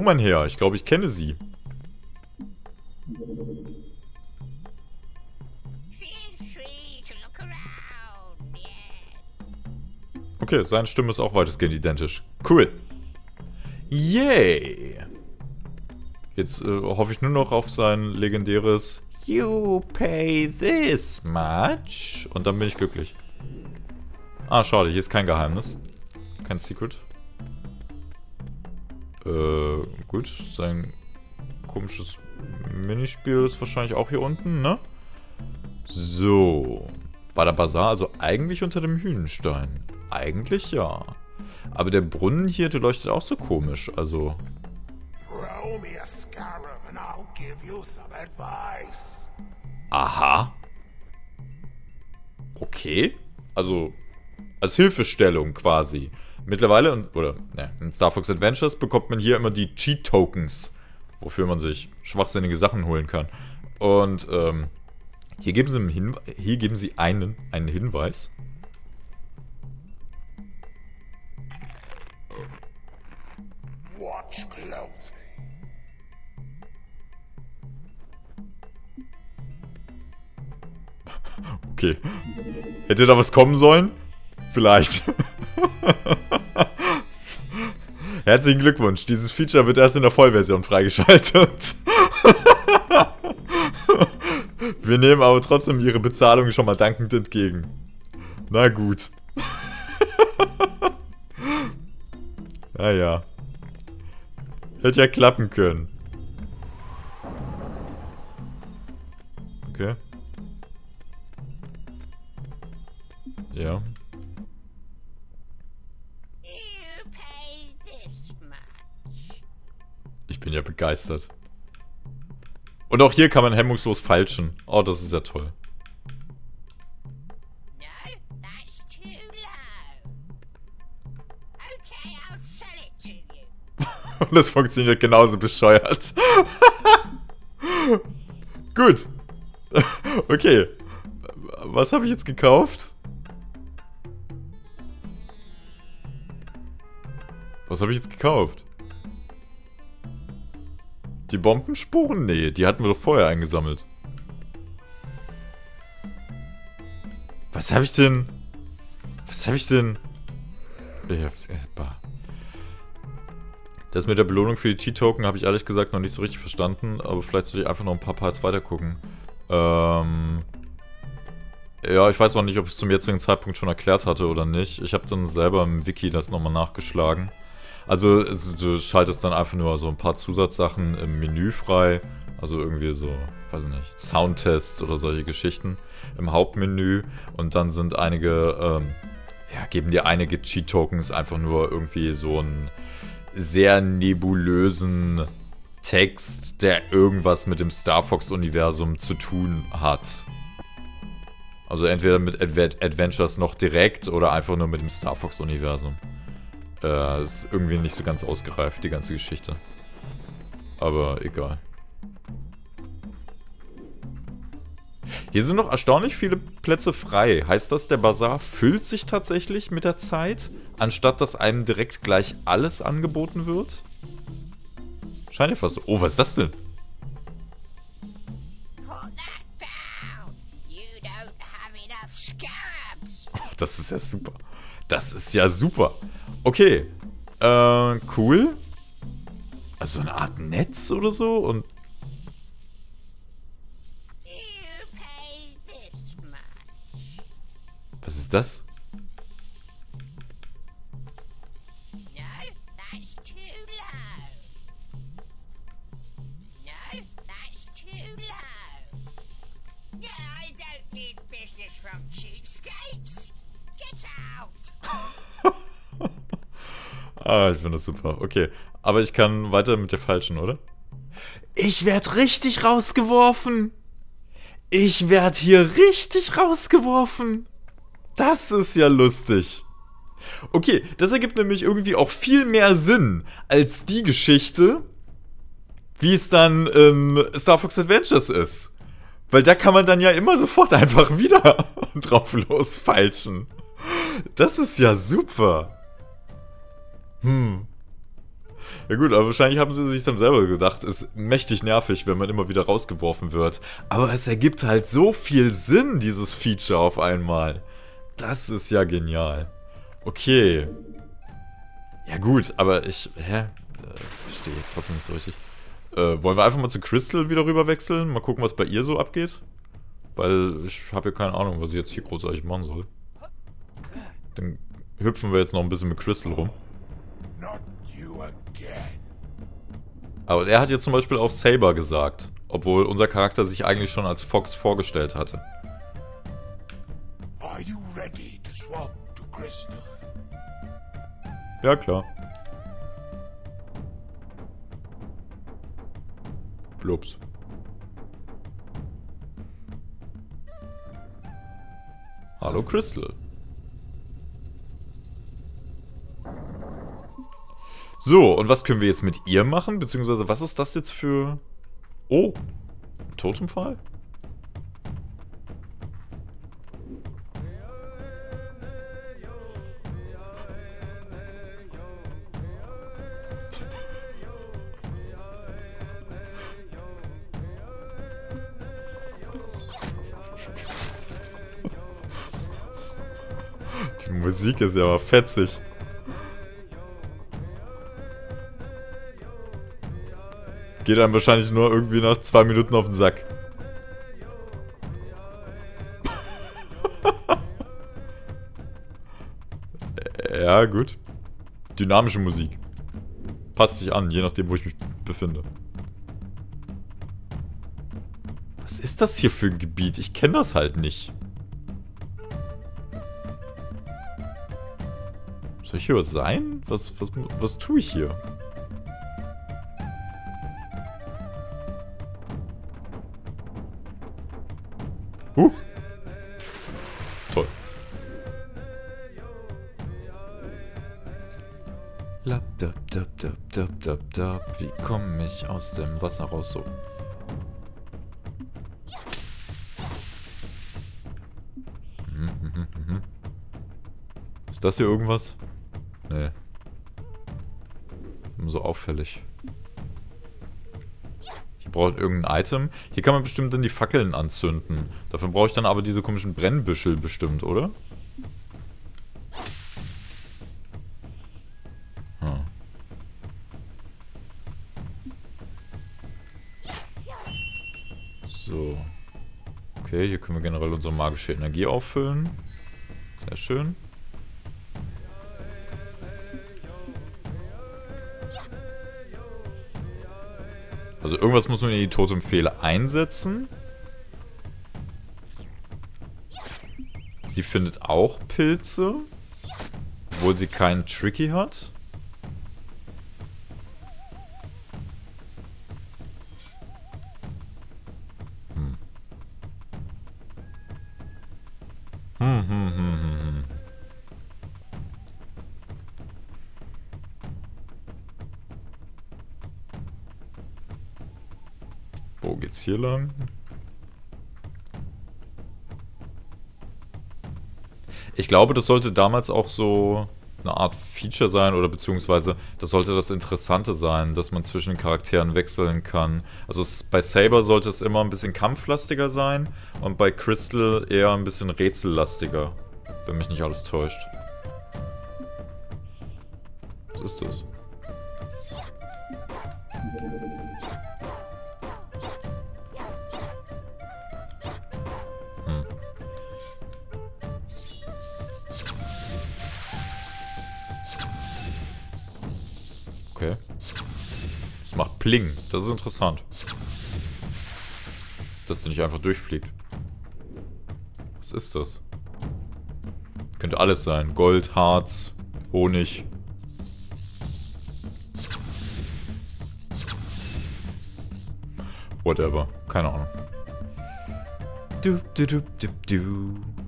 Hallo, mein Herr. Ich glaube, ich kenne Sie. Okay, seine Stimme ist auch weitestgehend identisch. Cool. Yay. Jetzt äh, hoffe ich nur noch auf sein legendäres You pay this much. Und dann bin ich glücklich. Ah, schade, hier ist kein Geheimnis. Kein Secret. Äh, gut. Sein komisches Minispiel ist wahrscheinlich auch hier unten, ne? So. War der Bazar also eigentlich unter dem Hühnenstein? Eigentlich ja. Aber der Brunnen hier, der leuchtet auch so komisch, also... Aha. Okay. Also, als Hilfestellung quasi. Mittlerweile, oder, ne, in Star Fox Adventures bekommt man hier immer die Cheat-Tokens, wofür man sich schwachsinnige Sachen holen kann. Und, ähm, hier geben sie, einen hier geben sie einen, einen Hinweis. Watch closely. Okay. Hätte da was kommen sollen? Vielleicht. Herzlichen Glückwunsch. Dieses Feature wird erst in der Vollversion freigeschaltet. Wir nehmen aber trotzdem Ihre Bezahlung schon mal dankend entgegen. Na gut. Naja. Hätte ja klappen können. Okay. Ja. Ich bin ja begeistert. Und auch hier kann man hemmungslos falschen. Oh, das ist ja toll. Und das funktioniert genauso bescheuert. Gut. Okay. Was habe ich jetzt gekauft? Was habe ich jetzt gekauft? Die Bombenspuren? Nee, die hatten wir doch vorher eingesammelt. Was habe ich denn... Was habe ich denn... Ich hab's... Äh, bah. Das mit der Belohnung für die T-Token habe ich ehrlich gesagt noch nicht so richtig verstanden, aber vielleicht sollte ich einfach noch ein paar Parts weitergucken. Ähm... Ja, ich weiß auch nicht, ob ich es zum jetzigen Zeitpunkt schon erklärt hatte oder nicht. Ich habe dann selber im Wiki das nochmal nachgeschlagen. Also, du schaltest dann einfach nur so ein paar Zusatzsachen im Menü frei. Also irgendwie so, weiß ich nicht, Soundtests oder solche Geschichten im Hauptmenü. Und dann sind einige, ähm, ja, geben dir einige Cheat-Tokens einfach nur irgendwie so einen sehr nebulösen Text, der irgendwas mit dem Star Fox-Universum zu tun hat. Also entweder mit Adve Adventures noch direkt oder einfach nur mit dem Star Fox-Universum. Äh, ist irgendwie nicht so ganz ausgereift, die ganze Geschichte. Aber egal. Hier sind noch erstaunlich viele Plätze frei. Heißt das, der Bazar füllt sich tatsächlich mit der Zeit, anstatt dass einem direkt gleich alles angeboten wird? Scheint ja fast so. Oh, was ist das denn? Oh, das ist ja super. Das ist ja super. Okay. Äh, cool. Also so eine Art Netz oder so und was ist das? Ah, ich finde das super. Okay. Aber ich kann weiter mit der falschen, oder? Ich werd richtig rausgeworfen. Ich werd hier richtig rausgeworfen. Das ist ja lustig. Okay, das ergibt nämlich irgendwie auch viel mehr Sinn als die Geschichte, wie es dann in Star Fox Adventures ist. Weil da kann man dann ja immer sofort einfach wieder drauf losfeilschen. Das ist ja super. Hm. Ja gut, aber wahrscheinlich haben sie sich dann selber gedacht, ist mächtig nervig, wenn man immer wieder rausgeworfen wird. Aber es ergibt halt so viel Sinn, dieses Feature auf einmal. Das ist ja genial. Okay. Ja gut, aber ich, hä? Äh, verstehe jetzt trotzdem nicht so richtig. Äh, wollen wir einfach mal zu Crystal wieder rüber wechseln? Mal gucken, was bei ihr so abgeht? Weil ich habe ja keine Ahnung, was ich jetzt hier großartig machen soll. Dann hüpfen wir jetzt noch ein bisschen mit Crystal rum. Not you again. Aber er hat jetzt zum Beispiel auch Saber gesagt. Obwohl unser Charakter sich eigentlich schon als Fox vorgestellt hatte. Are you ready to swap to Crystal? Ja, klar. Blups. Hallo Crystal. So, und was können wir jetzt mit ihr machen? Beziehungsweise, was ist das jetzt für... Oh, Totempfahl? Die Musik ist ja aber fetzig. Geht einem wahrscheinlich nur irgendwie nach zwei Minuten auf den Sack. ja, gut. Dynamische Musik. Passt sich an, je nachdem, wo ich mich befinde. Was ist das hier für ein Gebiet? Ich kenne das halt nicht. Soll ich hier was sein? Was, was, was tue ich hier? Dap. Wie komme ich aus dem Wasser raus so? Mhm, mhm, mhm. Ist das hier irgendwas? Nee. So auffällig. Hier braucht irgendein Item. Hier kann man bestimmt dann die Fackeln anzünden. Dafür brauche ich dann aber diese komischen Brennbüschel bestimmt, oder? Hm. Unsere magische Energie auffüllen. Sehr schön. Also irgendwas muss man in die Totempfehle einsetzen. Sie findet auch Pilze. Obwohl sie keinen Tricky hat. Lang? Ich glaube, das sollte damals auch so eine Art Feature sein oder beziehungsweise das sollte das Interessante sein, dass man zwischen den Charakteren wechseln kann. Also bei Saber sollte es immer ein bisschen kampflastiger sein und bei Crystal eher ein bisschen rätsellastiger, wenn mich nicht alles täuscht. Was ist das? Pling. Das ist interessant. Dass der nicht einfach durchfliegt. Was ist das? Könnte alles sein. Gold, Harz, Honig. Whatever. Keine Ahnung. Du, du, du, du, du.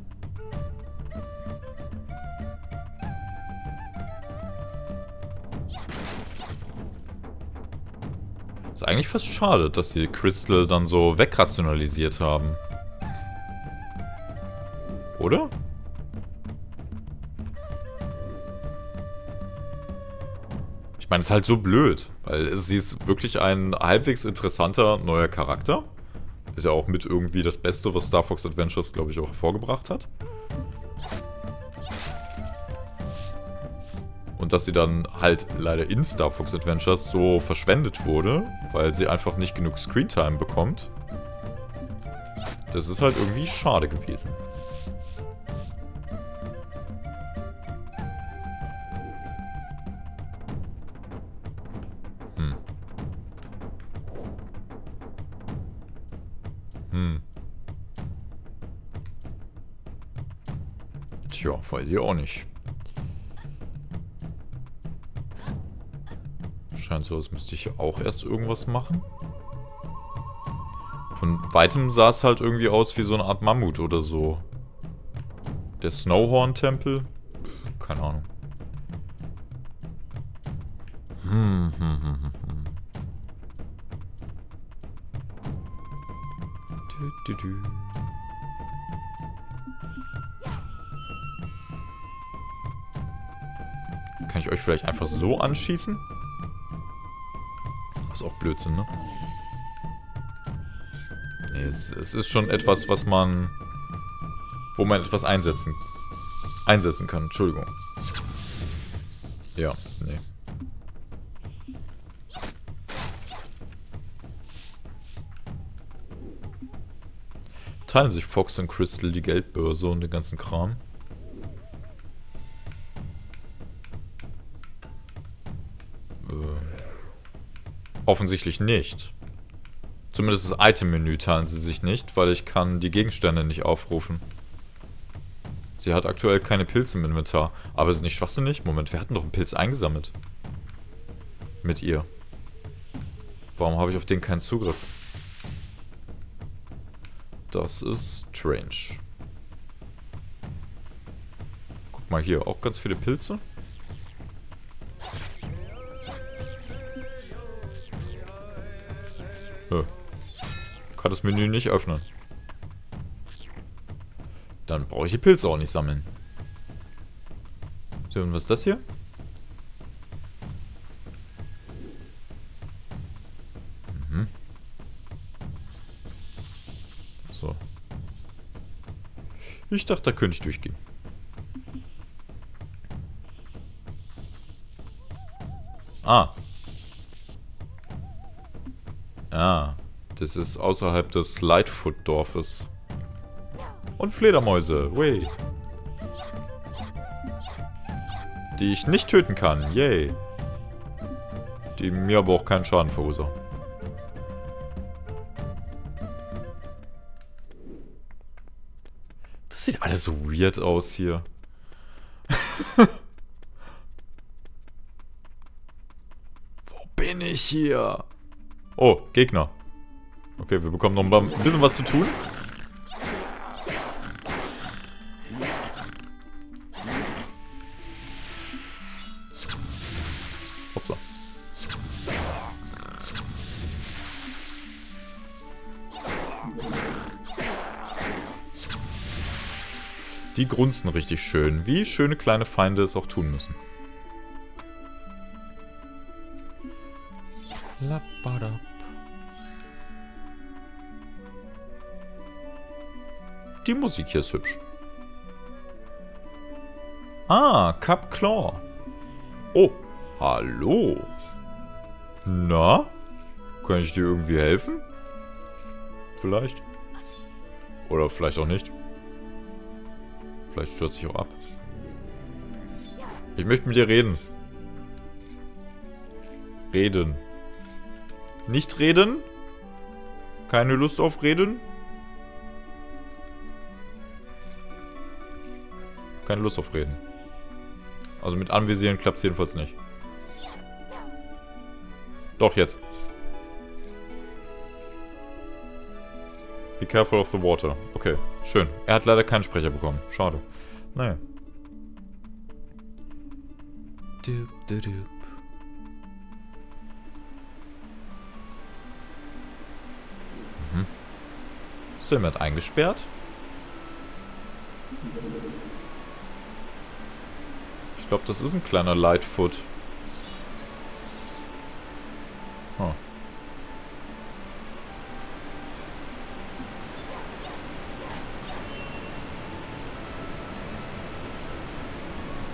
Eigentlich fast schade, dass sie Crystal dann so wegrationalisiert haben. Oder? Ich meine, es ist halt so blöd, weil sie ist wirklich ein halbwegs interessanter neuer Charakter. Ist ja auch mit irgendwie das Beste, was Star Fox Adventures, glaube ich, auch hervorgebracht hat. Und dass sie dann halt leider in Star Fox Adventures so verschwendet wurde, weil sie einfach nicht genug Screentime bekommt. Das ist halt irgendwie schade gewesen. Hm. Hm. Tja, weiß ich auch nicht. Scheint so, als müsste ich auch erst irgendwas machen. Von weitem sah es halt irgendwie aus wie so eine Art Mammut oder so. Der Snowhorn-Tempel? Keine Ahnung. Hm, hm, hm, hm, hm. Kann ich euch vielleicht einfach so anschießen? Ist auch Blödsinn, ne? Nee, es, es ist schon etwas, was man... Wo man etwas einsetzen... Einsetzen kann, Entschuldigung. Ja, nee. Teilen sich Fox und Crystal die Geldbörse und den ganzen Kram. Offensichtlich nicht. Zumindest das Item-Menü teilen sie sich nicht, weil ich kann die Gegenstände nicht aufrufen. Sie hat aktuell keine Pilze im Inventar. Aber ist nicht schwachsinnig? Moment, wir hatten doch einen Pilz eingesammelt. Mit ihr. Warum habe ich auf den keinen Zugriff? Das ist strange. Guck mal hier, auch ganz viele Pilze. Kann das Menü nicht öffnen. Dann brauche ich die Pilze auch nicht sammeln. So, und was ist das hier? Mhm. So. Ich dachte, da könnte ich durchgehen. Ah. Ah. Das ist außerhalb des Lightfoot-Dorfes. Und Fledermäuse. Way. Die ich nicht töten kann. Yay. Die mir aber auch keinen Schaden verursachen. Das sieht alles so weird aus hier. Wo bin ich hier? Oh, Gegner. Okay, wir bekommen noch ein bisschen was zu tun. Hoppla. Die grunzen richtig schön, wie schöne kleine Feinde es auch tun müssen. La ba da Die Musik hier ist hübsch. Ah, Cup Claw. Oh, hallo. Na? Kann ich dir irgendwie helfen? Vielleicht. Oder vielleicht auch nicht. Vielleicht stürzt sich auch ab. Ich möchte mit dir reden. Reden. Nicht reden? Keine Lust auf reden? Keine Lust auf reden. Also mit Anvisieren klappt es jedenfalls nicht. Doch, jetzt. Be careful of the water. Okay, schön. Er hat leider keinen Sprecher bekommen. Schade. Naja. Dup, dup, dup. Mhm. Ist jemand eingesperrt? Ich glaube, das ist ein kleiner Lightfoot. Oh.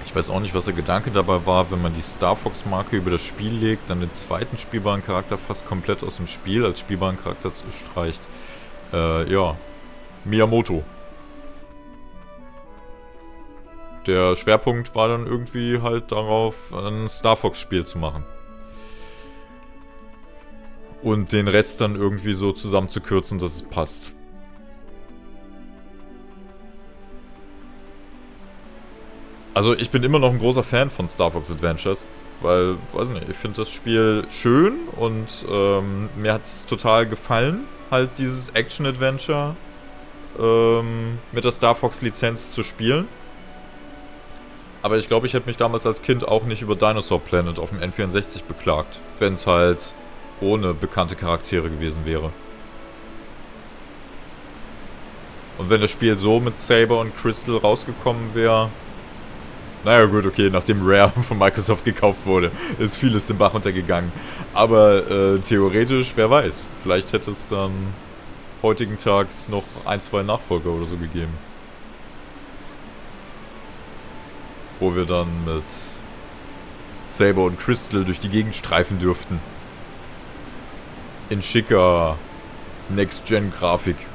Ich weiß auch nicht, was der Gedanke dabei war, wenn man die Star Fox-Marke über das Spiel legt, dann den zweiten spielbaren Charakter fast komplett aus dem Spiel als spielbaren Charakter streicht. Äh, ja. Miyamoto. Der Schwerpunkt war dann irgendwie halt darauf, ein Star Fox-Spiel zu machen. Und den Rest dann irgendwie so zusammenzukürzen, dass es passt. Also ich bin immer noch ein großer Fan von Star Fox Adventures, weil, weiß nicht, ich finde das Spiel schön und ähm, mir hat es total gefallen, halt dieses Action-Adventure ähm, mit der Star Fox Lizenz zu spielen. Aber ich glaube, ich hätte mich damals als Kind auch nicht über Dinosaur Planet auf dem N64 beklagt, wenn es halt ohne bekannte Charaktere gewesen wäre. Und wenn das Spiel so mit Saber und Crystal rausgekommen wäre, naja gut, okay, nachdem Rare von Microsoft gekauft wurde, ist vieles den Bach untergegangen. Aber äh, theoretisch, wer weiß, vielleicht hätte es dann heutigen Tags noch ein, zwei Nachfolger oder so gegeben. Wo wir dann mit Saber und Crystal durch die Gegend streifen dürften. In schicker Next-Gen-Grafik.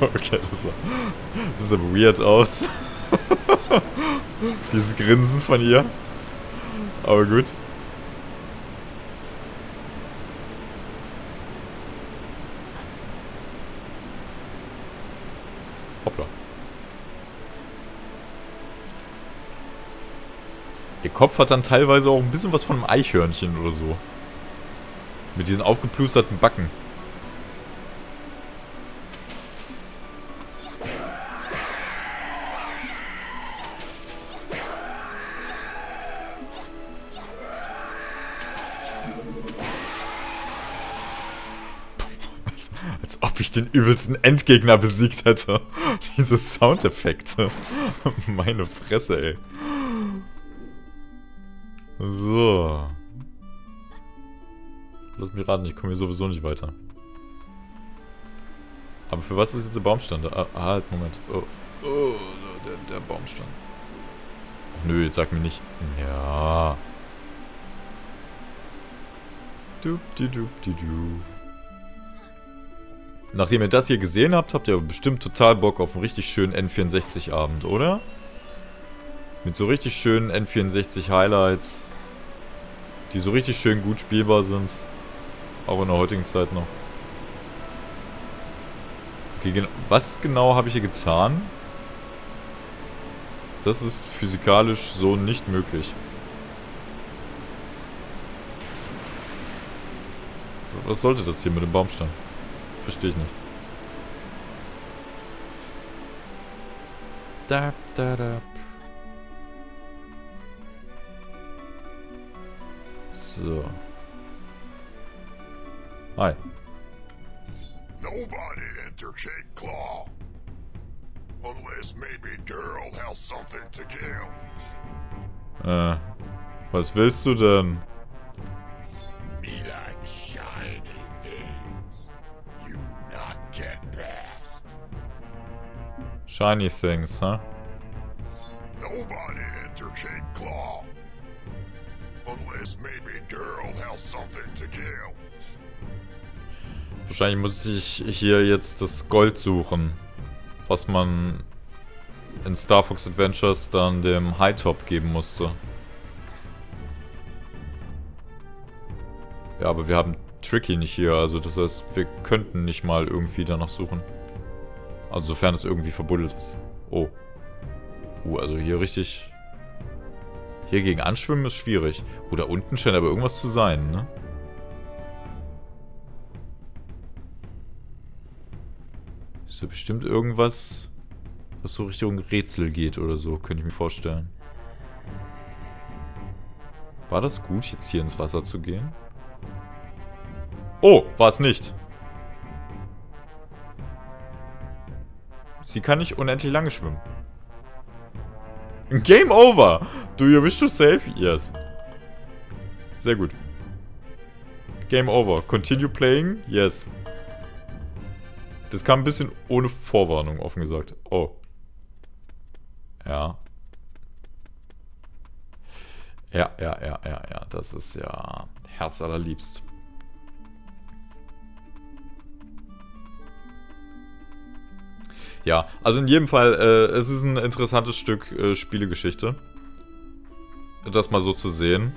Okay, das sah, das sah weird aus. Dieses Grinsen von ihr. Aber gut. Hoppla. Ihr Kopf hat dann teilweise auch ein bisschen was von einem Eichhörnchen oder so. Mit diesen aufgeplusterten Backen. Als ob ich den übelsten Endgegner besiegt hätte. Diese Soundeffekte. Meine Fresse, ey. So. Lass mich raten, ich komme hier sowieso nicht weiter. Aber für was ist jetzt der Baumstand? Ah, halt, Moment. Oh, oh der, der Baumstand. Ach nö, jetzt sag mir nicht. Ja. Dup, di, du. Nachdem ihr das hier gesehen habt, habt ihr bestimmt total Bock auf einen richtig schönen N64-Abend, oder? Mit so richtig schönen N64-Highlights, die so richtig schön gut spielbar sind. Auch in der heutigen Zeit noch. Okay, was genau habe ich hier getan? Das ist physikalisch so nicht möglich. Was sollte das hier mit dem Baumstamm? Verstehe ich nicht. Dab, da, dab. So. Hi. Nobody enter Cape Claw. Unless maybe Gerald has something to give. Äh, was willst du denn? Me like shiny things. You not get past. Shiny things, huh? Nobody enter Cape Claw. Unless maybe Wahrscheinlich muss ich hier jetzt das Gold suchen. Was man in Star Fox Adventures dann dem High Top geben musste. Ja, aber wir haben Tricky nicht hier, also das heißt, wir könnten nicht mal irgendwie danach suchen. Also sofern es irgendwie verbuddelt ist. Oh. Uh, also hier richtig... Hier gegen anschwimmen ist schwierig. Oh, da unten scheint aber irgendwas zu sein, ne? Ist da bestimmt irgendwas, was so Richtung Rätsel geht oder so, könnte ich mir vorstellen. War das gut, jetzt hier ins Wasser zu gehen? Oh, war es nicht. Sie kann nicht unendlich lange schwimmen. Game over! Do you wish to save? Yes. Sehr gut. Game over. Continue playing? Yes. Das kam ein bisschen ohne Vorwarnung, offen gesagt. Oh. Ja. Ja, ja, ja, ja, ja. Das ist ja herzallerliebst. Ja, also in jedem Fall, äh, es ist ein interessantes Stück äh, Spielegeschichte. Das mal so zu sehen.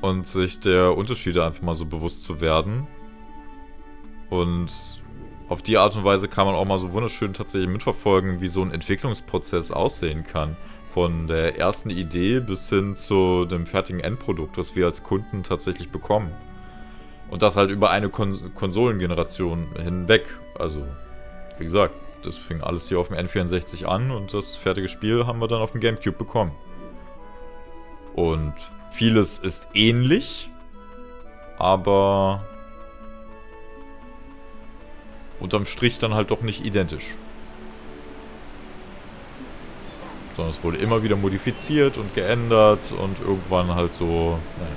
Und sich der Unterschiede einfach mal so bewusst zu werden. Und auf die Art und Weise kann man auch mal so wunderschön tatsächlich mitverfolgen, wie so ein Entwicklungsprozess aussehen kann. Von der ersten Idee bis hin zu dem fertigen Endprodukt, was wir als Kunden tatsächlich bekommen. Und das halt über eine Kon Konsolengeneration hinweg. Also, wie gesagt, das fing alles hier auf dem N64 an und das fertige Spiel haben wir dann auf dem Gamecube bekommen. Und vieles ist ähnlich, aber unterm Strich dann halt doch nicht identisch. Sondern es wurde immer wieder modifiziert und geändert und irgendwann halt so, naja,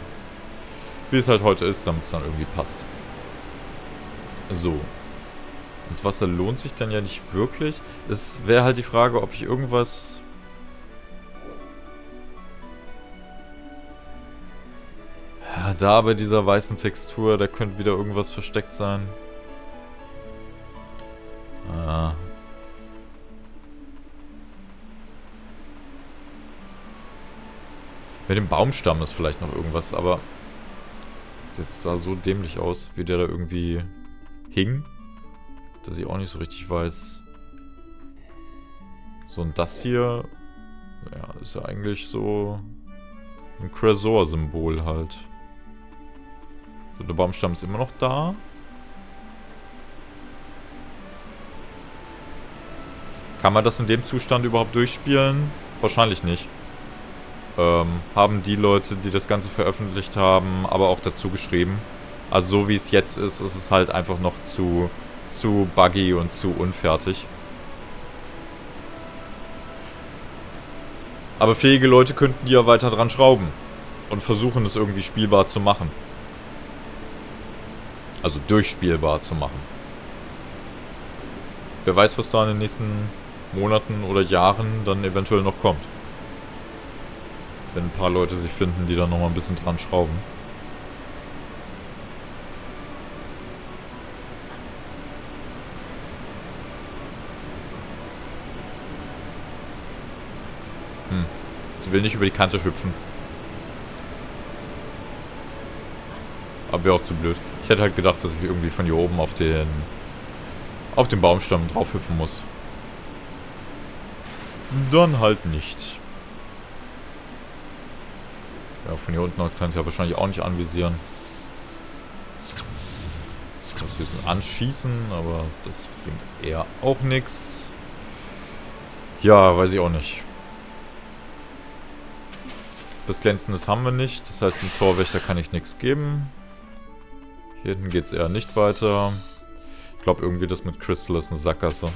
wie es halt heute ist, damit es dann irgendwie passt. So. Ins Wasser lohnt sich dann ja nicht wirklich. Es wäre halt die Frage, ob ich irgendwas... Ja, da bei dieser weißen Textur, da könnte wieder irgendwas versteckt sein. Ah. Mit dem Baumstamm ist vielleicht noch irgendwas, aber das sah so dämlich aus, wie der da irgendwie hing, dass ich auch nicht so richtig weiß. So, und das hier, ja, ist ja eigentlich so ein Cresor-Symbol halt. So, der Baumstamm ist immer noch da. Kann man das in dem Zustand überhaupt durchspielen? Wahrscheinlich nicht. Ähm, haben die Leute, die das Ganze veröffentlicht haben, aber auch dazu geschrieben. Also so wie es jetzt ist, ist es halt einfach noch zu, zu buggy und zu unfertig. Aber fähige Leute könnten ja weiter dran schrauben und versuchen es irgendwie spielbar zu machen. Also durchspielbar zu machen. Wer weiß, was da in den nächsten Monaten oder Jahren dann eventuell noch kommt. Wenn ein paar Leute sich finden, die da nochmal ein bisschen dran schrauben. Sie will nicht über die Kante hüpfen. Aber wäre auch zu blöd. Ich hätte halt gedacht, dass ich irgendwie von hier oben auf den auf den Baumstamm drauf hüpfen muss. Dann halt nicht. Ja, von hier unten kann es ja wahrscheinlich auch nicht anvisieren. Das hier so anschießen, aber das bringt eher auch nichts. Ja, weiß ich auch nicht. Das Glänzendes haben wir nicht. Das heißt, dem Torwächter kann ich nichts geben. Hier hinten geht es eher nicht weiter. Ich glaube, irgendwie das mit Crystal ist eine Sackgasse.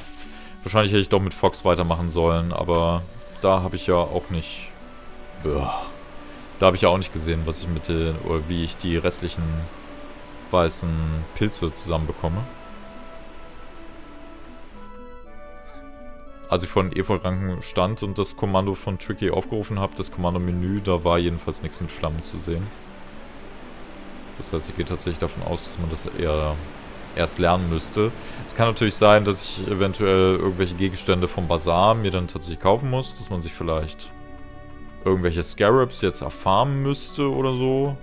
Wahrscheinlich hätte ich doch mit Fox weitermachen sollen, aber da habe ich ja auch nicht... Uah. Da habe ich ja auch nicht gesehen, was ich mit den... oder wie ich die restlichen weißen Pilze zusammenbekomme. Als ich von Efeu-Ranken stand und das Kommando von Tricky aufgerufen habe, das Kommando-Menü, da war jedenfalls nichts mit Flammen zu sehen. Das heißt, ich gehe tatsächlich davon aus, dass man das eher erst lernen müsste. Es kann natürlich sein, dass ich eventuell irgendwelche Gegenstände vom Bazar mir dann tatsächlich kaufen muss, dass man sich vielleicht irgendwelche Scarabs jetzt erfarmen müsste oder so.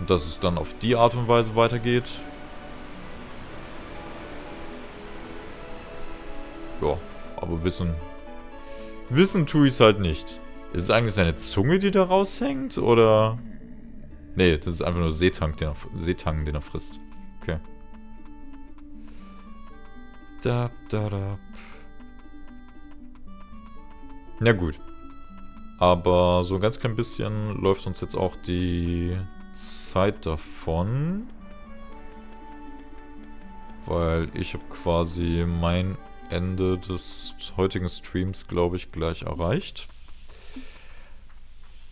Und dass es dann auf die Art und Weise weitergeht. Ja, aber wissen... Wissen tue ich es halt nicht. Ist es eigentlich seine Zunge, die da raushängt? Oder... Nee, das ist einfach nur Seetang, den er, Seetang, den er frisst. Okay. Da, da, da. Na gut. Aber so ein ganz klein bisschen läuft uns jetzt auch die Zeit davon. Weil ich habe quasi mein Ende des heutigen Streams, glaube ich, gleich erreicht.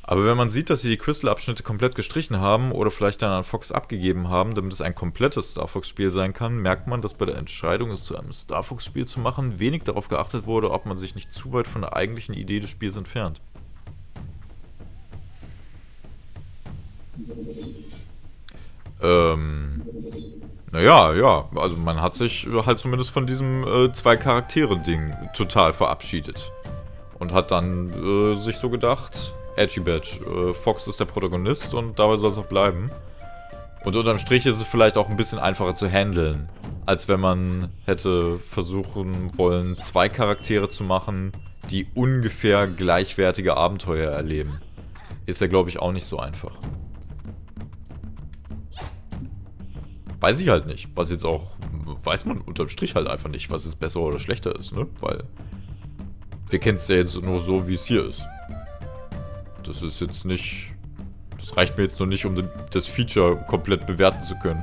Aber wenn man sieht, dass sie die Crystal-Abschnitte komplett gestrichen haben oder vielleicht dann an Fox abgegeben haben, damit es ein komplettes Star Fox-Spiel sein kann, merkt man, dass bei der Entscheidung, es zu einem Star Fox-Spiel zu machen, wenig darauf geachtet wurde, ob man sich nicht zu weit von der eigentlichen Idee des Spiels entfernt. Ähm, naja, ja, also man hat sich halt zumindest von diesem äh, Zwei-Charaktere-Ding total verabschiedet. Und hat dann äh, sich so gedacht, Edgy Badge, äh, Fox ist der Protagonist und dabei soll es auch bleiben. Und unterm Strich ist es vielleicht auch ein bisschen einfacher zu handeln, als wenn man hätte versuchen wollen, zwei Charaktere zu machen, die ungefähr gleichwertige Abenteuer erleben. Ist ja, glaube ich, auch nicht so einfach. Weiß ich halt nicht. Was jetzt auch, weiß man unterm Strich halt einfach nicht, was jetzt besser oder schlechter ist, ne? Weil wir kennen es ja jetzt nur so, wie es hier ist. Das ist jetzt nicht... Das reicht mir jetzt noch nicht, um das Feature komplett bewerten zu können.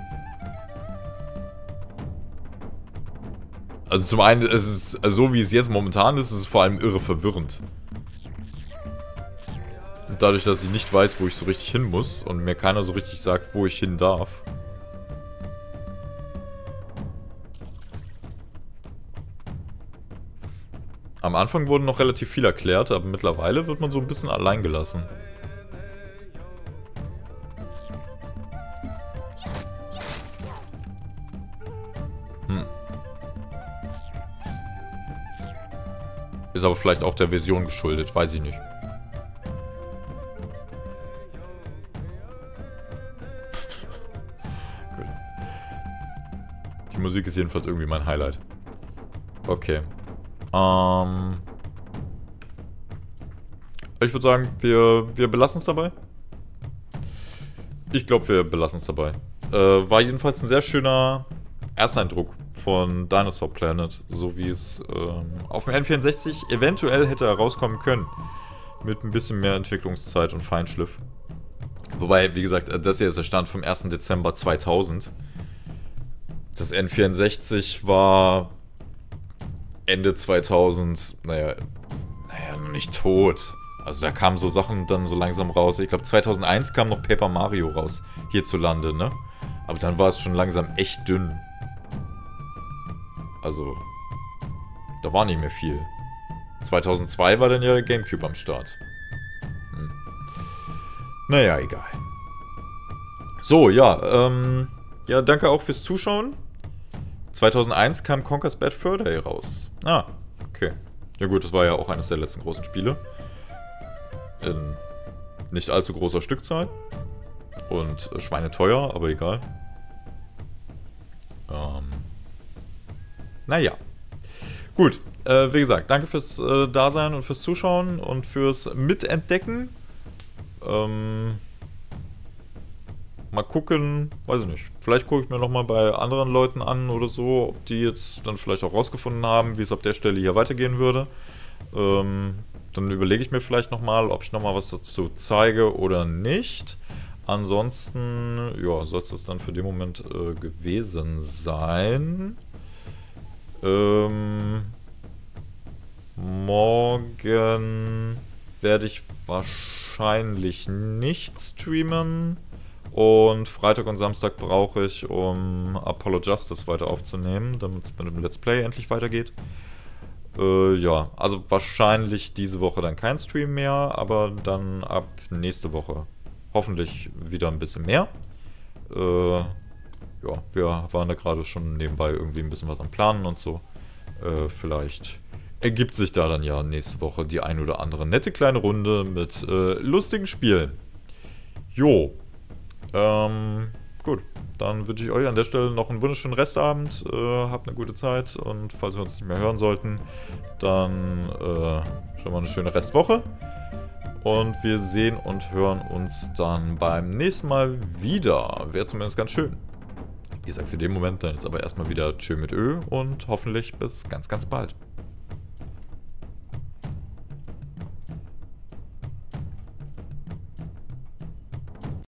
Also zum einen, ist es also so wie es jetzt momentan ist, ist es vor allem irre verwirrend. Und dadurch, dass ich nicht weiß, wo ich so richtig hin muss und mir keiner so richtig sagt, wo ich hin darf. Am Anfang wurden noch relativ viel erklärt, aber mittlerweile wird man so ein bisschen allein gelassen. Hm. Ist aber vielleicht auch der Version geschuldet, weiß ich nicht. Die Musik ist jedenfalls irgendwie mein Highlight. Okay. Ähm ich würde sagen, wir, wir belassen es dabei. Ich glaube, wir belassen es dabei. Äh, war jedenfalls ein sehr schöner Ersteindruck von Dinosaur Planet, so wie es ähm, auf dem N64 eventuell hätte herauskommen können. Mit ein bisschen mehr Entwicklungszeit und Feinschliff. Wobei, wie gesagt, das hier ist der Stand vom 1. Dezember 2000. Das N64 war Ende 2000, naja, naja, noch nicht tot. Also da kamen so Sachen dann so langsam raus. Ich glaube 2001 kam noch Paper Mario raus, hierzulande, ne? Aber dann war es schon langsam echt dünn. Also, da war nicht mehr viel. 2002 war dann ja der Gamecube am Start. Hm. Naja, egal. So, ja, ähm, ja, danke auch fürs Zuschauen. 2001 kam Conker's Bad Fur Day raus. Ah, okay. Ja gut, das war ja auch eines der letzten großen Spiele. In nicht allzu großer Stückzahl. Und äh, schweineteuer, aber egal. Ähm, naja. Gut, äh, wie gesagt, danke fürs äh, Dasein und fürs Zuschauen und fürs Mitentdecken. Ähm, mal gucken, weiß ich nicht. Vielleicht gucke ich mir nochmal bei anderen Leuten an oder so, ob die jetzt dann vielleicht auch rausgefunden haben, wie es ab der Stelle hier weitergehen würde. Ähm, dann überlege ich mir vielleicht nochmal, ob ich nochmal was dazu zeige oder nicht. Ansonsten, ja, soll es das dann für den Moment äh, gewesen sein. Ähm, morgen werde ich wahrscheinlich nicht streamen. Und Freitag und Samstag brauche ich, um Apollo Justice weiter aufzunehmen, damit es mit dem Let's Play endlich weitergeht. Äh, ja, also wahrscheinlich diese Woche dann kein Stream mehr, aber dann ab nächste Woche hoffentlich wieder ein bisschen mehr. Äh, ja, wir waren da gerade schon nebenbei irgendwie ein bisschen was am Planen und so. Äh, vielleicht ergibt sich da dann ja nächste Woche die ein oder andere nette kleine Runde mit äh, lustigen Spielen. Jo. Ähm, gut. Dann wünsche ich euch an der Stelle noch einen wunderschönen Restabend. Äh, habt eine gute Zeit und falls wir uns nicht mehr hören sollten, dann äh, schon mal eine schöne Restwoche. Und wir sehen und hören uns dann beim nächsten Mal wieder. Wäre zumindest ganz schön. Ich sage für den Moment dann jetzt aber erstmal wieder Tschö mit Ö und hoffentlich bis ganz, ganz bald.